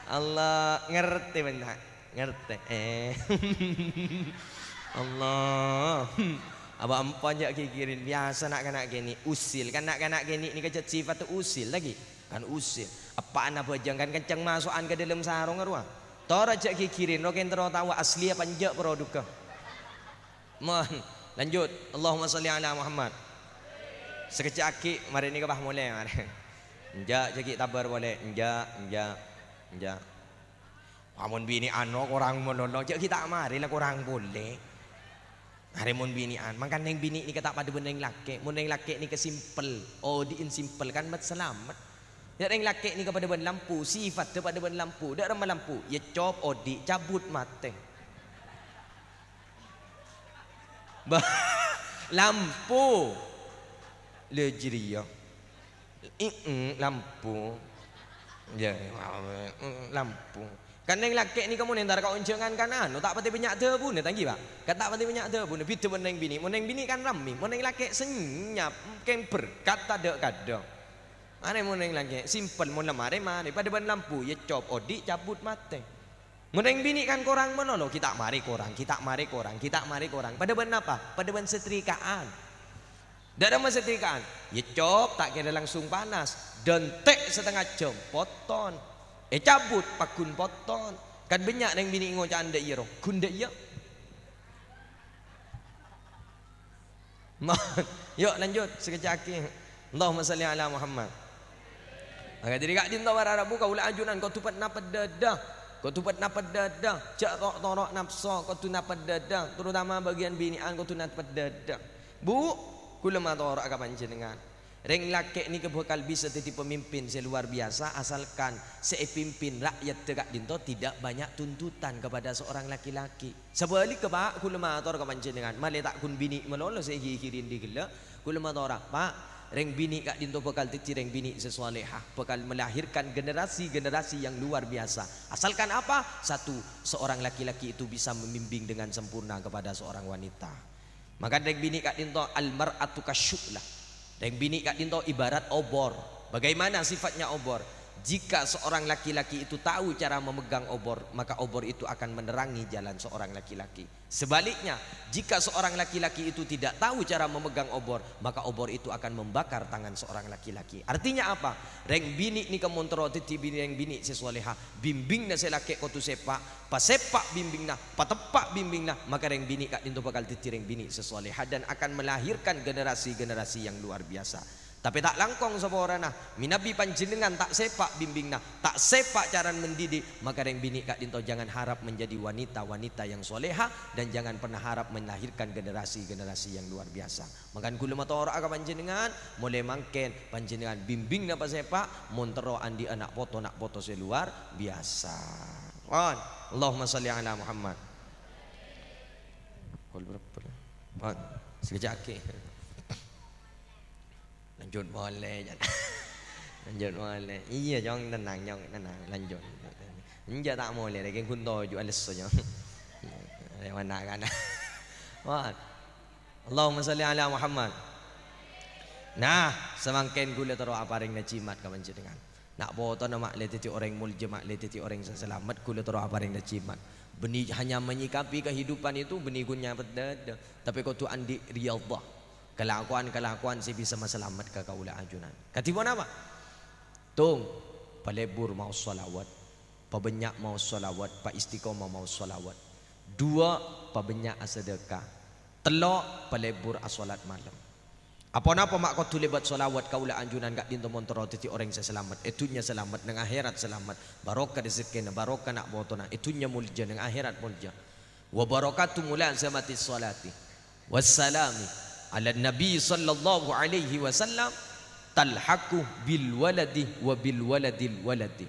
Allah ngerti benar ngerti. Eh. <laughs> Allah. Apa empat jak kikirin biasa nak kena gini usil. Kan nak kena gini ni kecet sifat tu usil lagi. Kan usil. Apa anak bajang kan kencang masukan ke dalam sarung arwah tora jak kikirin roken terus tahu asli apa njak produknya mohon lanjut. Allahumma salli ala Muhammad. Sekecil aki mari ni kebah mulai mari. Njak cekik tabar boleh. Njak njak Ya. Amun bini ano kurang menolong. Jadi kita mari lah kurang boleh. Hari mun bini an. Makan yang bini ni kata pada benda yang laki. Mun yang laki ni kesimpel. Oh di insimpel kan mat selamat. Ya yang laki ni kepada benda lampu. Sifat kepada benda lampu. Dak ramah lampu. Ya cop odi cabut mate. Bah <laughs> lampu. Lejeria. Mm lampu. Ya, lampu. Kan yang laki ni kamu nentar kau unjangan kanan, tak pati banyak dah pun, tanggi pak. Kan tak pati banyak dah pun, bitu meneng bini, meneng bini kan rami, meneng laki senyap, kemper, kata dek kado. Mana meneng laki, simple, mula mare mare, pada ban lampu, ya cop, odi cabut mate. Meneng bini kan korang mana lo, kita mari korang, kita mari korang, kita mari korang. Pada ban apa? Pada ban setrikaan. Tak ada masa terikaan. Ya cop tak kira langsung panas. Dentek setengah jam. Poton. Eh cabut pakun poton. Kan banyak yang bini ngocak anda iya roh. Kun dek iya. <laughs> Yuk lanjut sekejap lagi. Allahumma salli ala Muhammad. Maka jadi kak dinta barara buka ulah ajunan kau tupat napa dadah. Kau tupat napa dadah. Cak tok torok nafsa kau tu napa dadah. Terutama bagian binian kau tu napa dadah. Bu, kula mador aga panjenengan Reng laki ni kebekal bisa jadi pemimpin seluar biasa asalkan sepimpin rakyat tegak dinto tidak banyak tuntutan kepada seorang laki-laki. Sebalik ke pak kula mator ke panjenengan male tak kun bini melolo saya kirin di gela kula mator pak reng bini kak dinto bekal titi reng bini sesualehah bekal melahirkan generasi-generasi yang luar biasa. Asalkan apa? Satu, seorang laki-laki itu bisa membimbing dengan sempurna kepada seorang wanita. Maka dek bini kak dinto almar'atu kasyuklah. Dek bini kak dinto ibarat obor. Bagaimana sifatnya obor? Jika seorang laki-laki itu tahu cara memegang obor, maka obor itu akan menerangi jalan seorang laki-laki. Sebaliknya, jika seorang laki-laki itu tidak tahu cara memegang obor, maka obor itu akan membakar tangan seorang laki-laki. Artinya apa? Reng bini ni kemontro titi bini reng bini sesualeha, bimbing na selaki kotu sepak, pasepak bimbing na, patepak bimbing na, maka reng bini kak dinto bakal titi reng bini sesualeha dan akan melahirkan generasi-generasi yang luar biasa. Tapi tak langkong sapa orang nah. Minabi panjenengan tak sepak bimbing nah, tak sepak cara mendidik, maka yang bini kak dinto jangan harap menjadi wanita-wanita yang soleha dan jangan pernah harap melahirkan generasi-generasi yang luar biasa. Makan gula mata orang agak panjenengan, mulai mangken panjenengan bimbing napa sepak, montero andi anak foto nak foto seluar biasa. On. Allahumma salli ala Muhammad. Kol berapa? Sekejap ke. Okay. Lanjut boleh jangan <laughs> lanjut boleh iya jangan tenang jangan tenang lanjut Inja tak boleh lagi kun to ju alis saja. Ya mana kan. <laughs> Wah. Allahumma salli ala Muhammad. Nah, semangkin gula taro apa ring na cimat ka dengan. Nak boto na mak letiti orang mulja mak letiti orang selamat gula taro apa ring na cimat. Benih hanya menyikapi kehidupan itu benih gunya. Tapi kau tu andi riyadhah kelakuan-kelakuan si bisa maselamat ke kaula ajunan. Katiba apa? Tung palebur mau salawat, pabenyak mau salawat, pa istiqomah mau salawat. Dua pabenyak asedekah. Telok palebur asolat malam. Apa napa mak kau tulibat salawat kaula anjunan gak dinto montoro titi orang saya selamat. Itunya selamat nang akhirat selamat. Barokah rezeki barokah nak botona. Itunya mulja nang akhirat mulja. Wa barakatu mulan samati salati. Wassalami ala Nabi sallallahu alaihi wasallam talhaku bil waladi wa bil waladil waladi.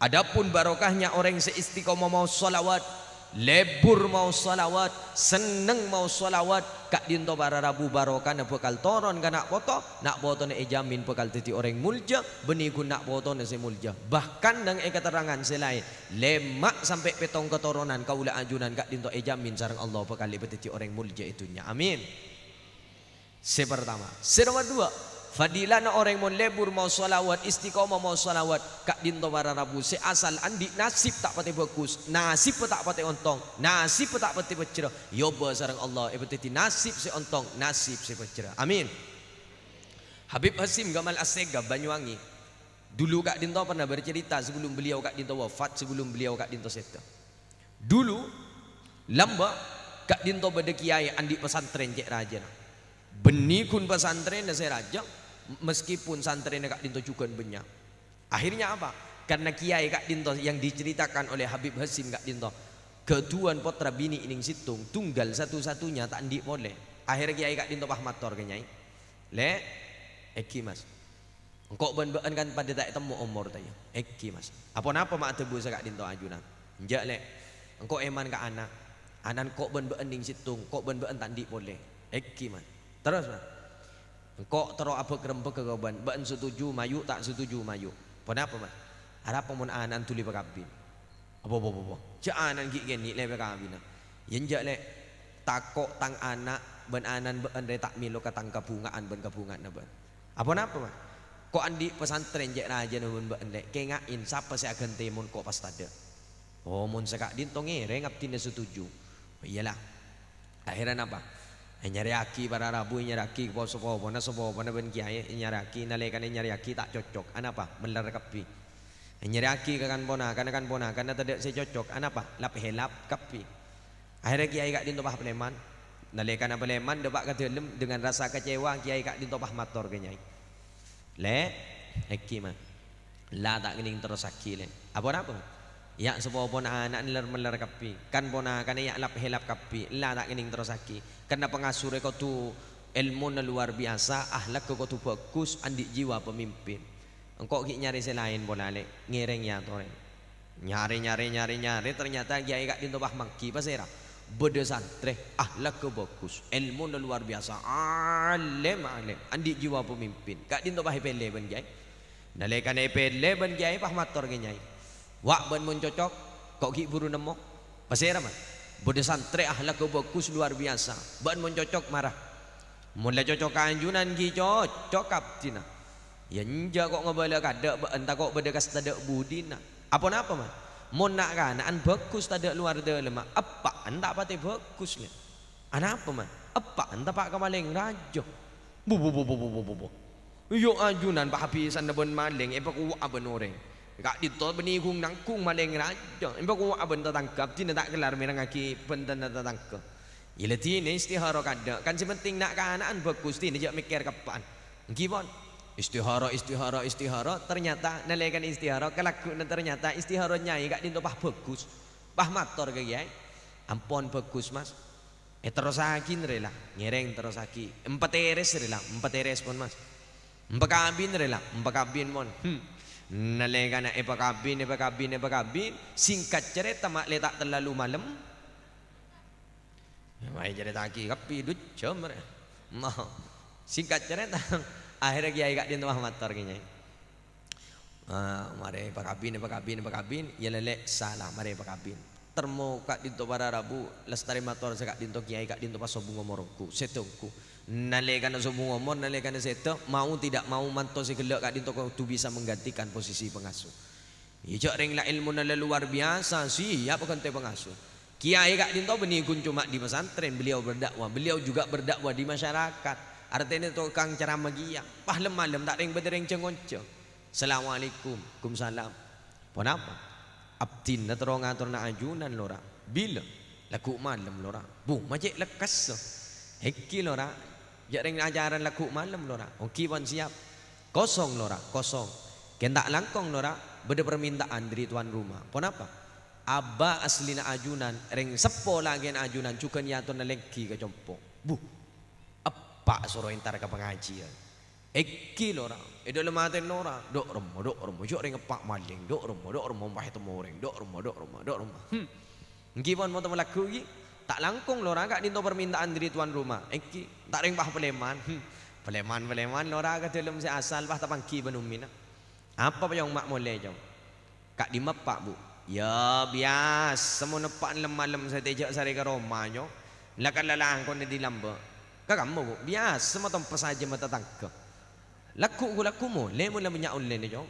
Adapun barokahnya orang yang seistiqomah mau salawat, lebur mau salawat, seneng mau salawat, kak dinto para rabu barokah nak bekal toron kan nak foto, nak foto nak ejamin bekal titi orang mulja, benih kun nak foto nak si mulja. Bahkan dengan e keterangan selain lemak sampai petong keturunan kaulah ajunan kak dinto ejamin sarang Allah bekal titi orang mulja itunya. Amin. Se pertama. Se nomor dua. Fadilah na orang mau lebur mau salawat istiqomah mau salawat kak dinto para rabu. Se asal andi nasib tak pati bagus nasib tak pati ontong nasib tak pati pecera yoba sarang Allah e pati nasib se ontong nasib se pecera amin. Habib Hasim Gamal Asega Banyuwangi. Dulu kak dinto pernah bercerita sebelum beliau kak dinto wafat sebelum beliau kak dinto seta. Dulu lamba kak dinto berdekiai andi pesantren cek raja Benih kun pesantren saya raja meskipun santren kak dinto juga banyak. Akhirnya apa? Karena kiai kak dinto yang diceritakan oleh Habib Hasim kak dinto ketuan potra bini ining situng tunggal satu-satunya tak ndik boleh. Akhirnya kiai kak dinto pahmator kenyai. Le eki mas. Engkau ben ben kan pada tak temu umur tayo. Eki mas. Apa napa mak tebu kak dinto ajunan. Njak le. Engkau eman kak anak. Anan kok ben ben ning situng, kok ben ben tak ndik boleh. Eki mas. Terus man. Engkau terus apa kerempe ke kawan. Ban setuju mayu tak setuju mayu. Kenapa man? Ada pemun anan tuli berkabin. Apa apa apa. Cak anan gik geni le berkabin. Yang jak le takok tang anak ben anan ben re tak milo katang kabungaan ben kabungan na ben. Apa napa man? Kok andi pesantren jak raja nu ben ben le. Kengain siapa saya akan temun kok pas tada. Oh mun sekak din tonge re ngap setuju. Iyalah. Akhirnya apa? Nyari para rabu nyari aki po sopo po na sopo ben kiai nyari aki nalekan nyari aki tak cocok. Anapa melar kapi nyari aki kan pona kan kan pona kan tidak saya cocok. Anapa lap helap kapi akhirnya kiai kak dinto pah peleman. Nalekan apa leman debak kata dengan rasa kecewa kiai kak dinto pah mator ke nyai. Le aki mah. La tak kening terus aki le. Apa apa? Ya sebuah pona anak neler meler kapi kan pona kan ya lap helap kapi la tak kening terus aki karena pengasuh kau tu ilmu luar biasa ahlak kau tu bagus andi jiwa pemimpin. Engkau ki nyari selain bola le ngereng ya tore nyari nyari nyari nyari ternyata dia ikat di tobah mangki pasera beda santre ahlak kau bagus ilmu luar biasa alim alim. Andi jiwa pemimpin. Kak di tobah pele ben jai nalekan pele ben jai pahmator ke nyai Wak ben mun cocok kok ki buru nemo. Pasir mah. Bude santri ahlak bagus luar biasa. Ben mun cocok marah. Mula cocok kanjunan ki cocok kaptina. Ya nja kok ngabala kada entah kok beda kas tada budina. Apa napa mah? Mun nak kan an bagus tada luar dalam apa anda pati bagus le. Ana apa mah? Apa anda pak kamaling rajo. Bu bu bu bu bu bu. Yo ajunan pak habisan ben maling e pak wa ben orang. Kak dito beni kung nang kung maleng raja. Imba ko aben tatangkap tina tak kelar merang aki pentan tatangkap. Ila tini istihara kada. Kan si penting nak kanaan bagus tini jak mikir kapan. Gimana? Istihara, istihara, istihara. Ternyata nalekan istihara. Kelaku ternyata istihara nyai kak dinto pah bagus. Pah mator ke kiai. Ampun bagus mas. Eh terus lagi rela. Ngereng terus lagi. Empat eres rela. Empat eres pun mas. Empat kabin rela. Empat kabin pun. Hmm. Nalekan eh empat kabin, empat kabin, empat kabin. Singkat cerita mak letak terlalu malam. Mai cerita lagi. Kapi dut jam. Nah. Singkat cerita. <laughs> akhirnya kiai kak dia tuh matar kayaknya ah mare pak kabin pak kabin pak kabin ya lele salah mare pak kabin termo kak dinto para rabu lestari mator sekak dinto kiai kak dinto paso bunga morongku setungku nalekan bunga mor nalekan seto mau tidak mau manto si gelak kak dinto kau tu bisa menggantikan posisi pengasuh Ijak ring lah ilmu nala luar biasa sih ya bukan te pengasuh Kiai kak dinto benih cuma di pesantren beliau berdakwah beliau juga berdakwah di masyarakat Artinya tukang ceramah gia. Pahlem malam tak ring berdering cengonco. Assalamualaikum. Waalaikumsalam. Pon apa? Abdin na terong atur na ajunan lora. Bila? Laku malam lora. Bu, majik lekas. Heki lora. Ya ring ajaran laku malam lora. Oki pun siap. Kosong lora, kosong. Kendak langkong lora, beda permintaan dari tuan rumah. Pon apa? Aba asli na ajunan, ring sepo lagi na ajunan, cukan yato na leki ke compo. Bu, pak suruh entar ke pengajian. Eki lora, itu lemah ten lora, dok rumah, dok rumah, jok ring pak maling, dok rumah, dok rumah, bah itu moring, dok rumah, dok rumah, dok rumah. Hmm. Gimana mau temu laku lagi? Tak langkung lora kak dinto permintaan dari tuan rumah. Eki, tak ring bah peleman. Hmm. Peleman, peleman lora kata dalam si asal bah tapangki benumina. Apa yang mak mulai jom? Kak di pak bu. Ya biasa, semua nepak lemah-lemah saya tejak sari ke rumahnya. Lakan lalang kau di lambak. Kamu biasa semua tempat saja mata tangkap. Laku ku laku mu, lemu lah minyak ulen ni jom.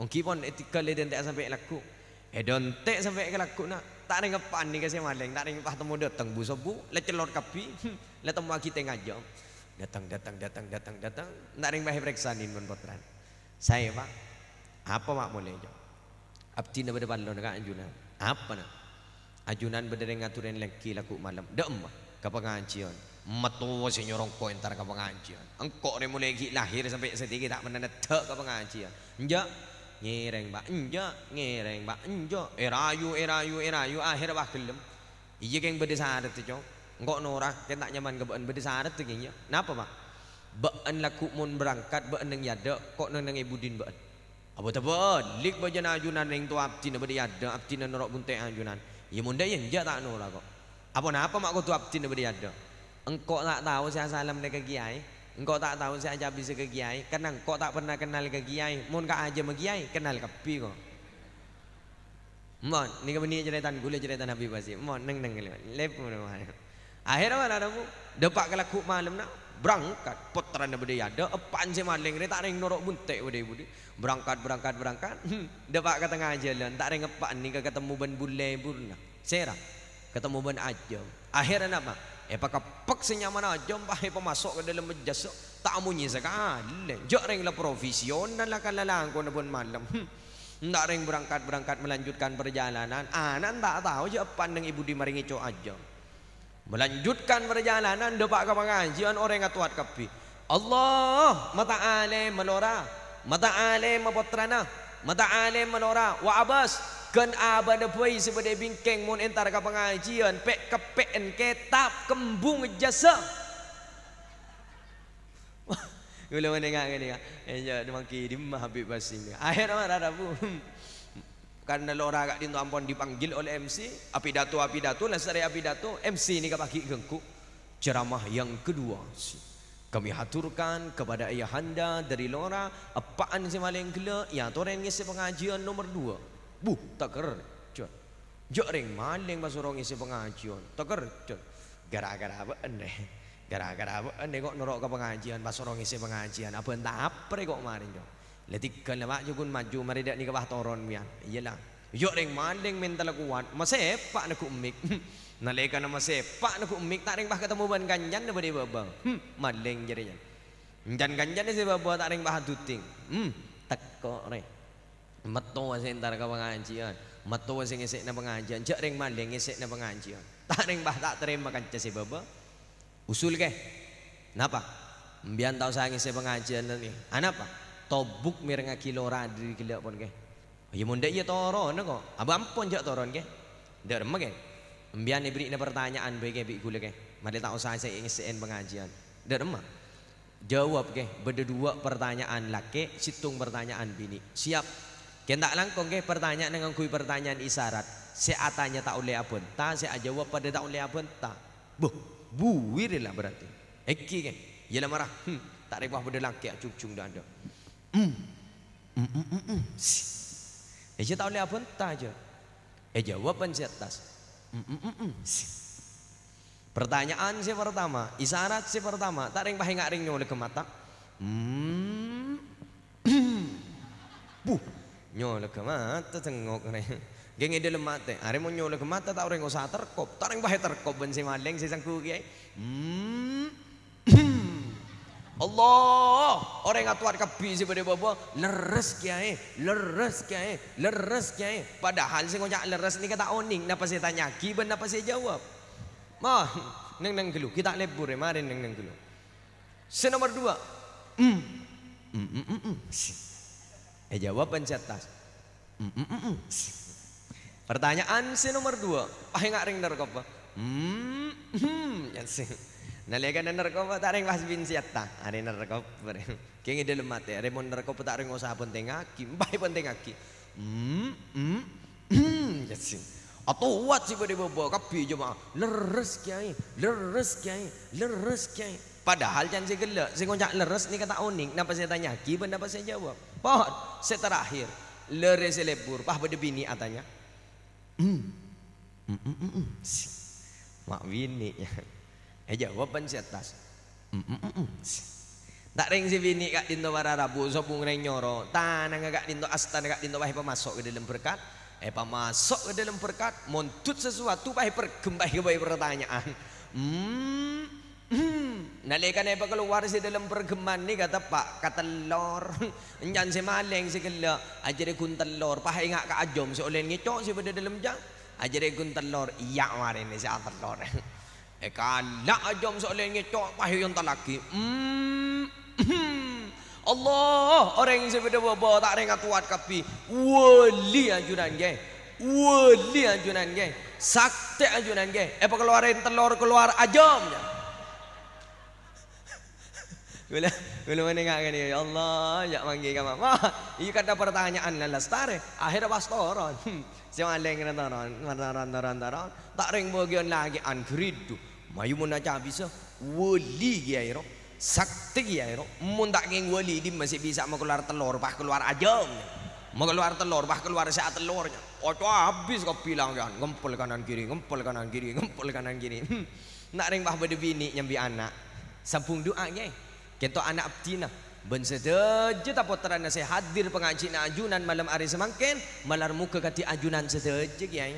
Ong kipon etika le den tak sampai laku. Eh don tak sampai ke laku nak. Tak ada ngapan ni kasi maling, tak ada ngapah temu datang bu sobu, le celor kapi, le temu kita ngajam. Datang datang datang datang datang, tak ada ngapah periksa ni mon potran. Saya pak, apa mak boleh jom? Abdi na berde ballo nak ajunan. Apa nak? Ajunan berde ngaturin lagi laku malam. Dak emak, kapangancion metu si nyorong ko entar ka pengajian engkau ni mulai lahir sampai setinggi tak pernah netek ka pengajian enjak enjak ngereng ba enjak erayu erayu erayu akhir bah kelem iya keng bede sadet tu cong engkau norah ken tak nyaman ke beun bede sadet tu keng ya. Napa pak beun laku mun berangkat beun nang yada kok nang nang ibu din apa tu beun lik bajana ajunan ning tu abdi na bede yada abdi na norok bunte ajunan. Ya munda ya enjak tak norah kok. Apa napa mak ko tu abdi na bede yada Engkau tak tahu saya salam ke kiai. Engkau tak tahu saya ajak bisa ke kiai. Karena engkau tak pernah kenal ke kiai. Mun kak aja sama kiai, kenal ke pi kok. Mon, ni ke bini cerita gula cerita Nabi pasti. Mon, neng neng lep mana. Akhirnya mana ada bu? Depak ke laku malam nak berangkat putra nabi dia ada apaan sih maling dia tak ada norok buntek bude bude berangkat berangkat berangkat hmm, depak ke tengah jalan tak ada ngepak ni ke ketemu ban bule burna serah ketemu ban aja akhirnya apa Eh pakai pak senyaman aja mbah eh pemasok ke dalam jasa tak amunyi sekali. Jok ring lah profesional lah kalalang ko na pun malam. Hmm. Ndak ring berangkat berangkat melanjutkan perjalanan. Anak tak tahu je apa nang ibu di maringi co aja. Melanjutkan perjalanan depak ke pengajian orang ngatuat kapi. Allah mata ale melora. Mata ale mapotrana. Mata ale melora. Wa abas Aba na puay sa bade bingkeng mon entar ka pengajian pek kepek en ketap kembung jasa. <laughs> Gula mana ngak ka? Enja de mangki di Habib Basim. Akhir mana ada bu. Karena lora agak dinto ampun dipanggil oleh MC, api datu api datu lasare api datu MC ni ka bagi gengku. Ceramah yang kedua. Kami haturkan kepada ayahanda dari Lora apaan si maling gila yang toren ngisi pengajian nomor dua. Buh, tak kerja. Jok ring maling masuk orang isi pengajian. Tak kerja. Gara-gara apa ane? Gara-gara apa ane kok norok ke pengajian pas orang isi pengajian. Apa entah apa kok maring jok. Letik kan lemak jukun maju mari dak ni ke bah toron mian. Iyalah. Jok ring maling mental kuat. Masepak nak umik. Nalika nama sepak nak umik tak ring bah ketemu ban ganjan bade babang. Hmm, maling jadinya. Jan ganjan ni sebab tak ring bah tuting. Hmm, teko re. Metu sing entar ka pengajian. Metu sing isik na pengajian. Jak ring maling isik na pengajian. Tak ring bah tak terima kan si baba. Usul ke? Napa? Mbian tahu saya ngisi pengajian ni. Anak apa? Tobuk mireng kilora di gila pun ke. Ya munda ya toron kok. Abang pun jak toron ke. Dak remeh ke. Mbian ni beri pertanyaan bagi bi gula ke. Mari tahu saya saya ngisi pengajian. Dak remeh. Jawab ke. Berdua pertanyaan laki, situng pertanyaan bini. Siap. Kendak langkong ke pertanyaan dengan kui pertanyaan isyarat. Saya tanya tak oleh apa? Tak saya jawab pada tak oleh apa? Tak. Buh, buwir lah berarti. Eki ke. Ialah marah. Hmm. Tak ada apa lelaki cucung dah ada. Hmm. Hmm, hmm, hmm, hmm. Eh, saya tak boleh apa entah je. Eh, jawapan si atas. Hmm, hmm, hmm, hmm. Pertanyaan si pertama. Isyarat si pertama. Tak ring pahing ring oleh ke mata. Hmm. <coughs> Buh. Nyol ke mata tengok ni. Geng dalam <laughs> mata. Hari mau nyol ke mata tak orang usah terkop. Tak ring pahing terkop ben si maling si sangku kiai. Hmm. Allah orang atuar kapi si pada bapa leres kiai leres kiai leres kiai padahal saya ngajak leres ni kata oning napa saya tanya ki ben napa saya jawab mah <laughs> neng neng dulu kita lebur ya mari neng neng dulu si nomor dua mm. Mm, mm, mm, mm. Eh jawab pencetas mm, mm, mm, mm. pertanyaan si nomor dua ah nggak ring apa hmm hmm ya sih Nalikan narkoba tak ring pas bin siata. Are narkoba. Kenge dalam mate. Are mon narkoba tak ring usaha penting aki. Mbai penting aki. Hmm. Hmm. Hmm. Yasin. Atau wat sih pada bapa kapi je mah. Leres kiai. Leres kiai. Leres kiai. Padahal jangan saya gelak. Saya ngoncak leres ni kata oning. Napa saya tanya ki? Benda apa saya jawab? Pohon. Saya terakhir. Leres lebur. Pah pada bini atanya. Hmm. Hmm. Hmm. Hmm. hmm. Mak bini ya. <laughs> Eh jawaban si atas. Mm, mm, mm, tak ring si bini kak dinto para rabu sopung ring nyoro. Tanang kak dinto asta kak dinto bahi pemasok ke dalam berkat. Eh pemasok ke dalam berkat. Montut sesuatu pergembah ke bahi pertanyaan. Hmm. Hmm. Nalikan apa keluar si dalam pergeman ni kata pak kata lor <laughs> Nyan si maleng si kela Ajar kun telur Pah ingat ka ajom si oleh ngecok si pada dalam jang Ajar kun telur Iya warin ni si telur <laughs> Eh kalak ajam soalan ngecok pahir yang tak lagi. Hmm. Allah orang yang sebeda baba tak rengat tuat kapi. Wali ajunan ge. Wali ajunan ge. Sakti ajunan ge. Eh keluarin telur keluar ajam je. Bila bila menengah kan ya Allah ya manggil kamu. Wah, ini kata pertanyaan lala stare. Akhirnya pas toron. <laughs> Siapa lagi kena toron, toron, toron, toron. Tak ring bagian lagi angkrit tu. Mayu mun aja bisa wali kiai ro. Sakti kiai ro. Mun tak ngeng wali di masih bisa mau keluar telur, bah keluar ajam. Mau keluar telur, bah keluar saat telurnya. Oto habis kau bilang kan, ngempel kanan kiri, ngempel kanan kiri, ngempel kanan kiri. Nak ring bah bini nyambi anak. Sampung doa kiai. Kita anak abdina. Ben sedaja tak potran saya hadir pengajian ajunan malam hari semangkin. Malar muka kati ajunan sedaja kiai.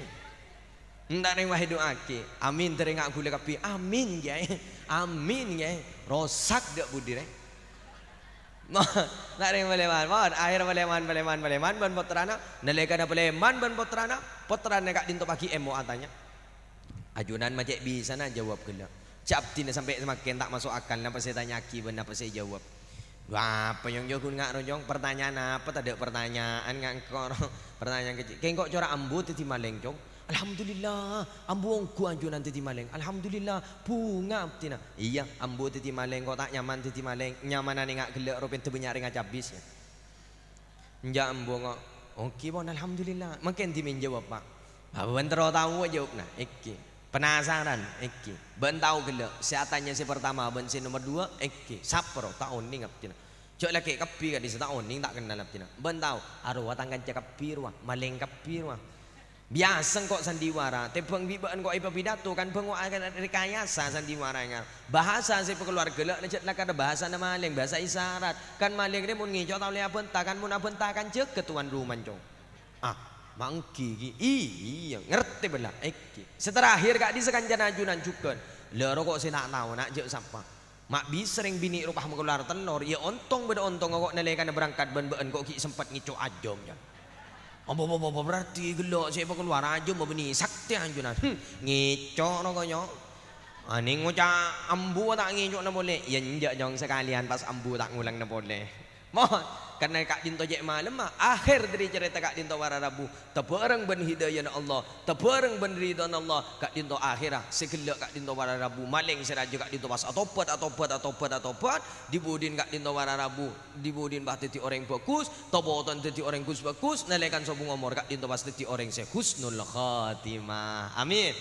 Ndak ning wae doake. Amin teringat aku kapi. Amin kiai. Amin kiai. Rosak dak budi rek. Nak ring maleman, mon akhir maleman maleman maleman ban potrana, naleka na maleman ban potrana, potrana kak dinto pagi emo atanya. Ajunan macam bisa na jawab gelak. Cap tina sampai semakin tak masuk akal Napa saya tanya ki benda apa saya jawab apa yang jauh ngak rojong pertanyaan apa tak ada pertanyaan ngak kor <laughs> pertanyaan kecil. Kayak kok cara ambu titi maleng jong. Alhamdulillah, ambu ongku anju nanti titi maleng. Alhamdulillah, bunga tina. Iya, ambu titi maleng kok tak nyaman titi maleng. Nyaman ane ngak gelak ropen tu banyak ringat habis ya. Ambu ngok. Okey bon, alhamdulillah. Mungkin timin jawab pak. Apa bentero tahu jawab nah. Iki. Penasaran, Eki. Ben tahu gila. Siatanya si pertama, ben si nomor dua, Eki. Sapro, tak oning apa cina. Cok lagi kapi kan di tak oning tak kenal apa cina. Ben tahu, arwah tangkan cek kapi ruah, maling kapi ruah. Biasa kok sandiwara, tepung bibaan kok ipa pidato kan pengu akan rekayasa sandiwara yang bahasa si keluar gelak lecet lah kada bahasa nama maling bahasa isyarat kan maling dia mun ngicok tahu lihat pun kan mun apa kan cek ketuan rumah cok. Ah, mangki ki. Iya ngerti belah. Iki seterakhir kak di sekanjan ajunan juga lero kok saya nak tahu nak jauh siapa. Mak bisa sering bini rupah mengeluar telur. Ya ontong beda ontong kok nelekan berangkat ben ben kok ki sempat ngicu ajom ya apa apa apa berarti gelok saya keluar ajom mau bini sakti ajunan hm, ngicu no konyo Ha ni ngucap ambu tak ngijuk nak boleh. Ya njak jong sekalian pas ambu tak ngulang nak boleh. Mohon. Karena kak dinto jek malam mah akhir dari cerita kak dinto wararabu tepereng ben hidayah Allah tepereng ben ridha Allah. Kak dinto akhirah segelak kak dinto wararabu maling seraja kak dinto pas atopat atopat atopat atopat dibudin kak dinto wararabu dibudin bah teti orang bagus tobotan teti orang bagus bagus. Nalekan sobung umur kak dinto pas teti orang se husnul khatimah. Amin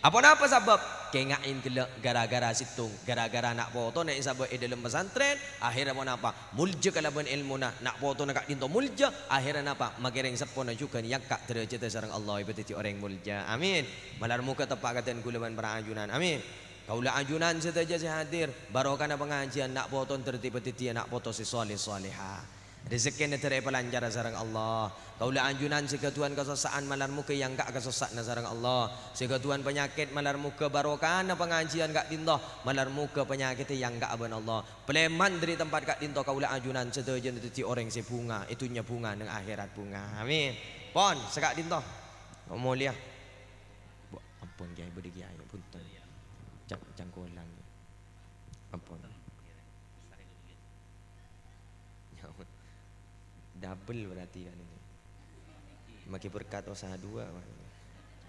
apa apa sebab? Kengain kelak gara-gara situng, gara-gara nak foto nak sabab di dalam pesantren, akhirnya apa? Mulja kalau ben ilmu nak nak foto nak dinto mulja, akhirnya apa? Magereng sepona juga yang kak derajat sarang Allah titi orang mulja. Amin. Malar muka tepak katen kulaman para ajunan. Amin. Kaulah ajunan saja saya hadir, barokah pengajian nak foto tertiba titi nak foto si soleh soleha. Rezeki ni terai pelanjar sarang Allah. Kaulah anjunan seketuan kesesaan malar muka yang gak kesesak sarang Allah. Seketuan penyakit malar muka barokah na pengajian gak dinto malar muka penyakit yang gak aban Allah. Peleman dari tempat gak dinto kaulah anjunan setujan itu orang si bunga itunya bunga dengan akhirat bunga. Amin. Pon segak dinto. Mulia. Ampun kiai beri kiai punten. Cang cangkolang. Ampun. double berarti kan ini makin berkat usaha dua.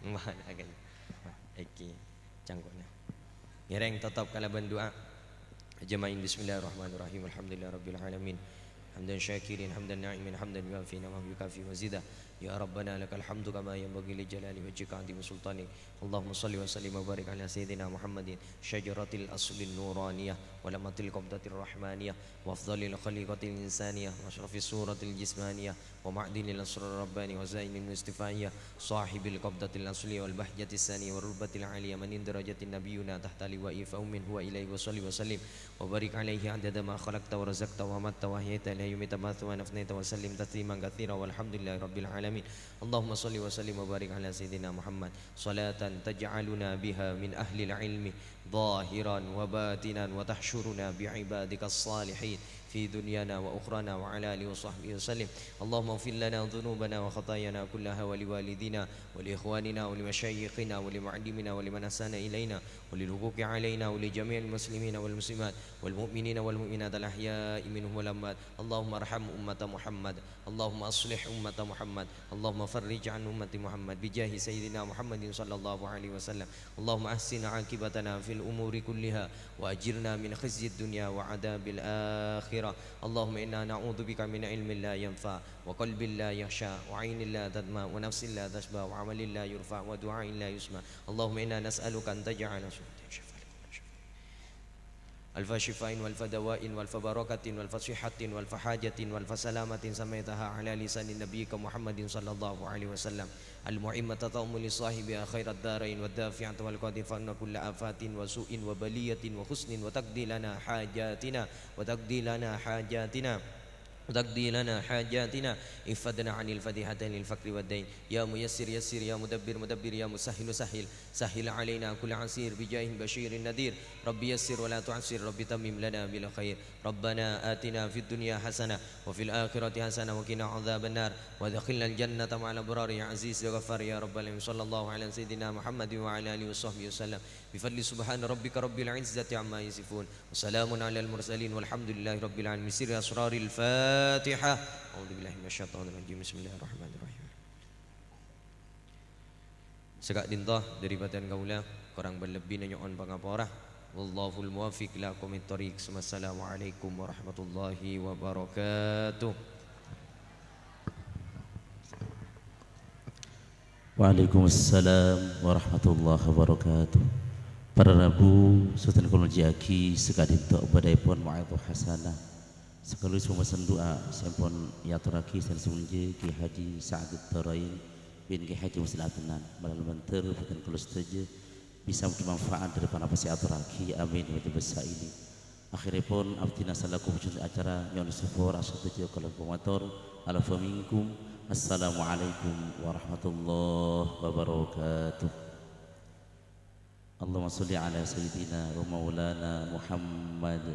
Mana akan Eki canggungnya Ngereng tetap kalau berdoa Jemain Bismillahirrahmanirrahim. Alhamdulillah Rabbil Alamin. Hamdan syakirin, hamdan na'imin, hamdan yuafi, namah yukafi mazidah يا ربنا لك الحمد كما ينبغي لجلال وجهك عظيم سلطانك اللهم صل وسلم وبارك على سيدنا محمد شجرة الأصل النورانية ولمة القبضة الرحمانية وأفضل الخليقة الإنسانية وأشرف الصورة الجسمانية ومعدن الأسرار الرباني وزين المستفائية صاحب القبضة الأصلية والبهجة الثانية والربة العالية. من درجة نبينا تحت لواء فأم هو إليه. وصلي وسلم وبارك عليه عدد ما خلقت ورزقت ومت وحييت إلى يوم تبعث ونفنيت وسلم تسليما كثيرا. والحمد لله رب العالمين. اللهم صل وسلم وبارك على سيدنا محمد. صلاة تجعلنا بها من أهل العلم ظاهرا وباتنا وتحشرنا بعبادك الصالحين. في دنيانا وأخرانا وعلى آله وصحبه وسلم. اللهم اغفر لنا ذنوبنا وخطايانا كلها ولوالدينا ولإخواننا ولمشايخنا ولمعلمنا ولمن أحسن إلينا وللحقوق علينا ولجميع المسلمين والمسلمات والمؤمنين والمؤمنات الأحياء منهم والأموات. اللهم ارحم أمة محمد. اللهم أصلح أمة محمد. اللهم فرج عن أمة محمد بجاه سيدنا محمد صلى الله عليه وسلم. اللهم أحسن عاقبتنا في الأمور كلها وأجرنا من خزي الدنيا وعذاب الآخرة. اللهم إنا نعوذ بك من علم لا ينفع وقلب لا يخشى وعين لا تدمع ونفس لا تشبع وعمل لا يرفع ودعاء لا يسمع. اللهم إنا نسألك أن تجعل ألف شفاء والف دواء والف بركة والف صحة والف حاجة والف سلامة سميتها على لسان نبيك محمد صلى الله عليه وسلم المعمة تطعم لصاحبها خير الدارين والدافعة والقاذفة أن كل آفات وسوء وبلية وحسن وتقضي لنا حاجاتنا وتقضي لنا حاجاتنا وتقضي لنا حاجاتنا. افدنا عن الفديحتين الفقر والدين. يا ميسر يسر يا مدبر مدبر يا مسهل سهل. سهل علينا كل عسير بجاه بشير النذير ربي يسر ولا تعسر ربي تمم لنا بالخير. ربنا آتنا في الدنيا حسنة وفي الآخرة حسنة وقنا عذاب النار. ودخلنا الجنة مع الأبرار يا عزيز يا غفار يا رب العالمين. صلى الله على سيدنا محمد وعلى آله وصحبه وسلم. بفضل سبحان ربك رب العزة عما يصفون وسلام على المرسلين والحمد لله رب العالمين. سر أسرار الفاتحة. أعوذ بالله من الشيطان الرجيم. بسم الله الرحمن الرحيم. Sekak dintah dari badan kaula Korang berlebih nanya on pengaporah. Wallahul muafiq la komentarik Assalamualaikum warahmatullahi wabarakatuh. وعليكم السلام ورحمه الله وبركاته Para Rabu Sultan Kulun Jaki sekadin tok badai pun ma'idhu hasanah. Sekali semua doa sempon ya teraki sen sunje ki Haji Sa'ad Tarain bin Ki Haji Muslim Adnan. Melalui menter bukan kelus saja bisa bermanfaat dari para peserta lagi amin. Wa besar ini. Akhirnya pun abdina salakum juz acara yang disufur asal tujuh kalau pemotor alafa minkum assalamualaikum warahmatullahi wabarakatuh Allahumma salli ala sayyidina wa maulana Muhammad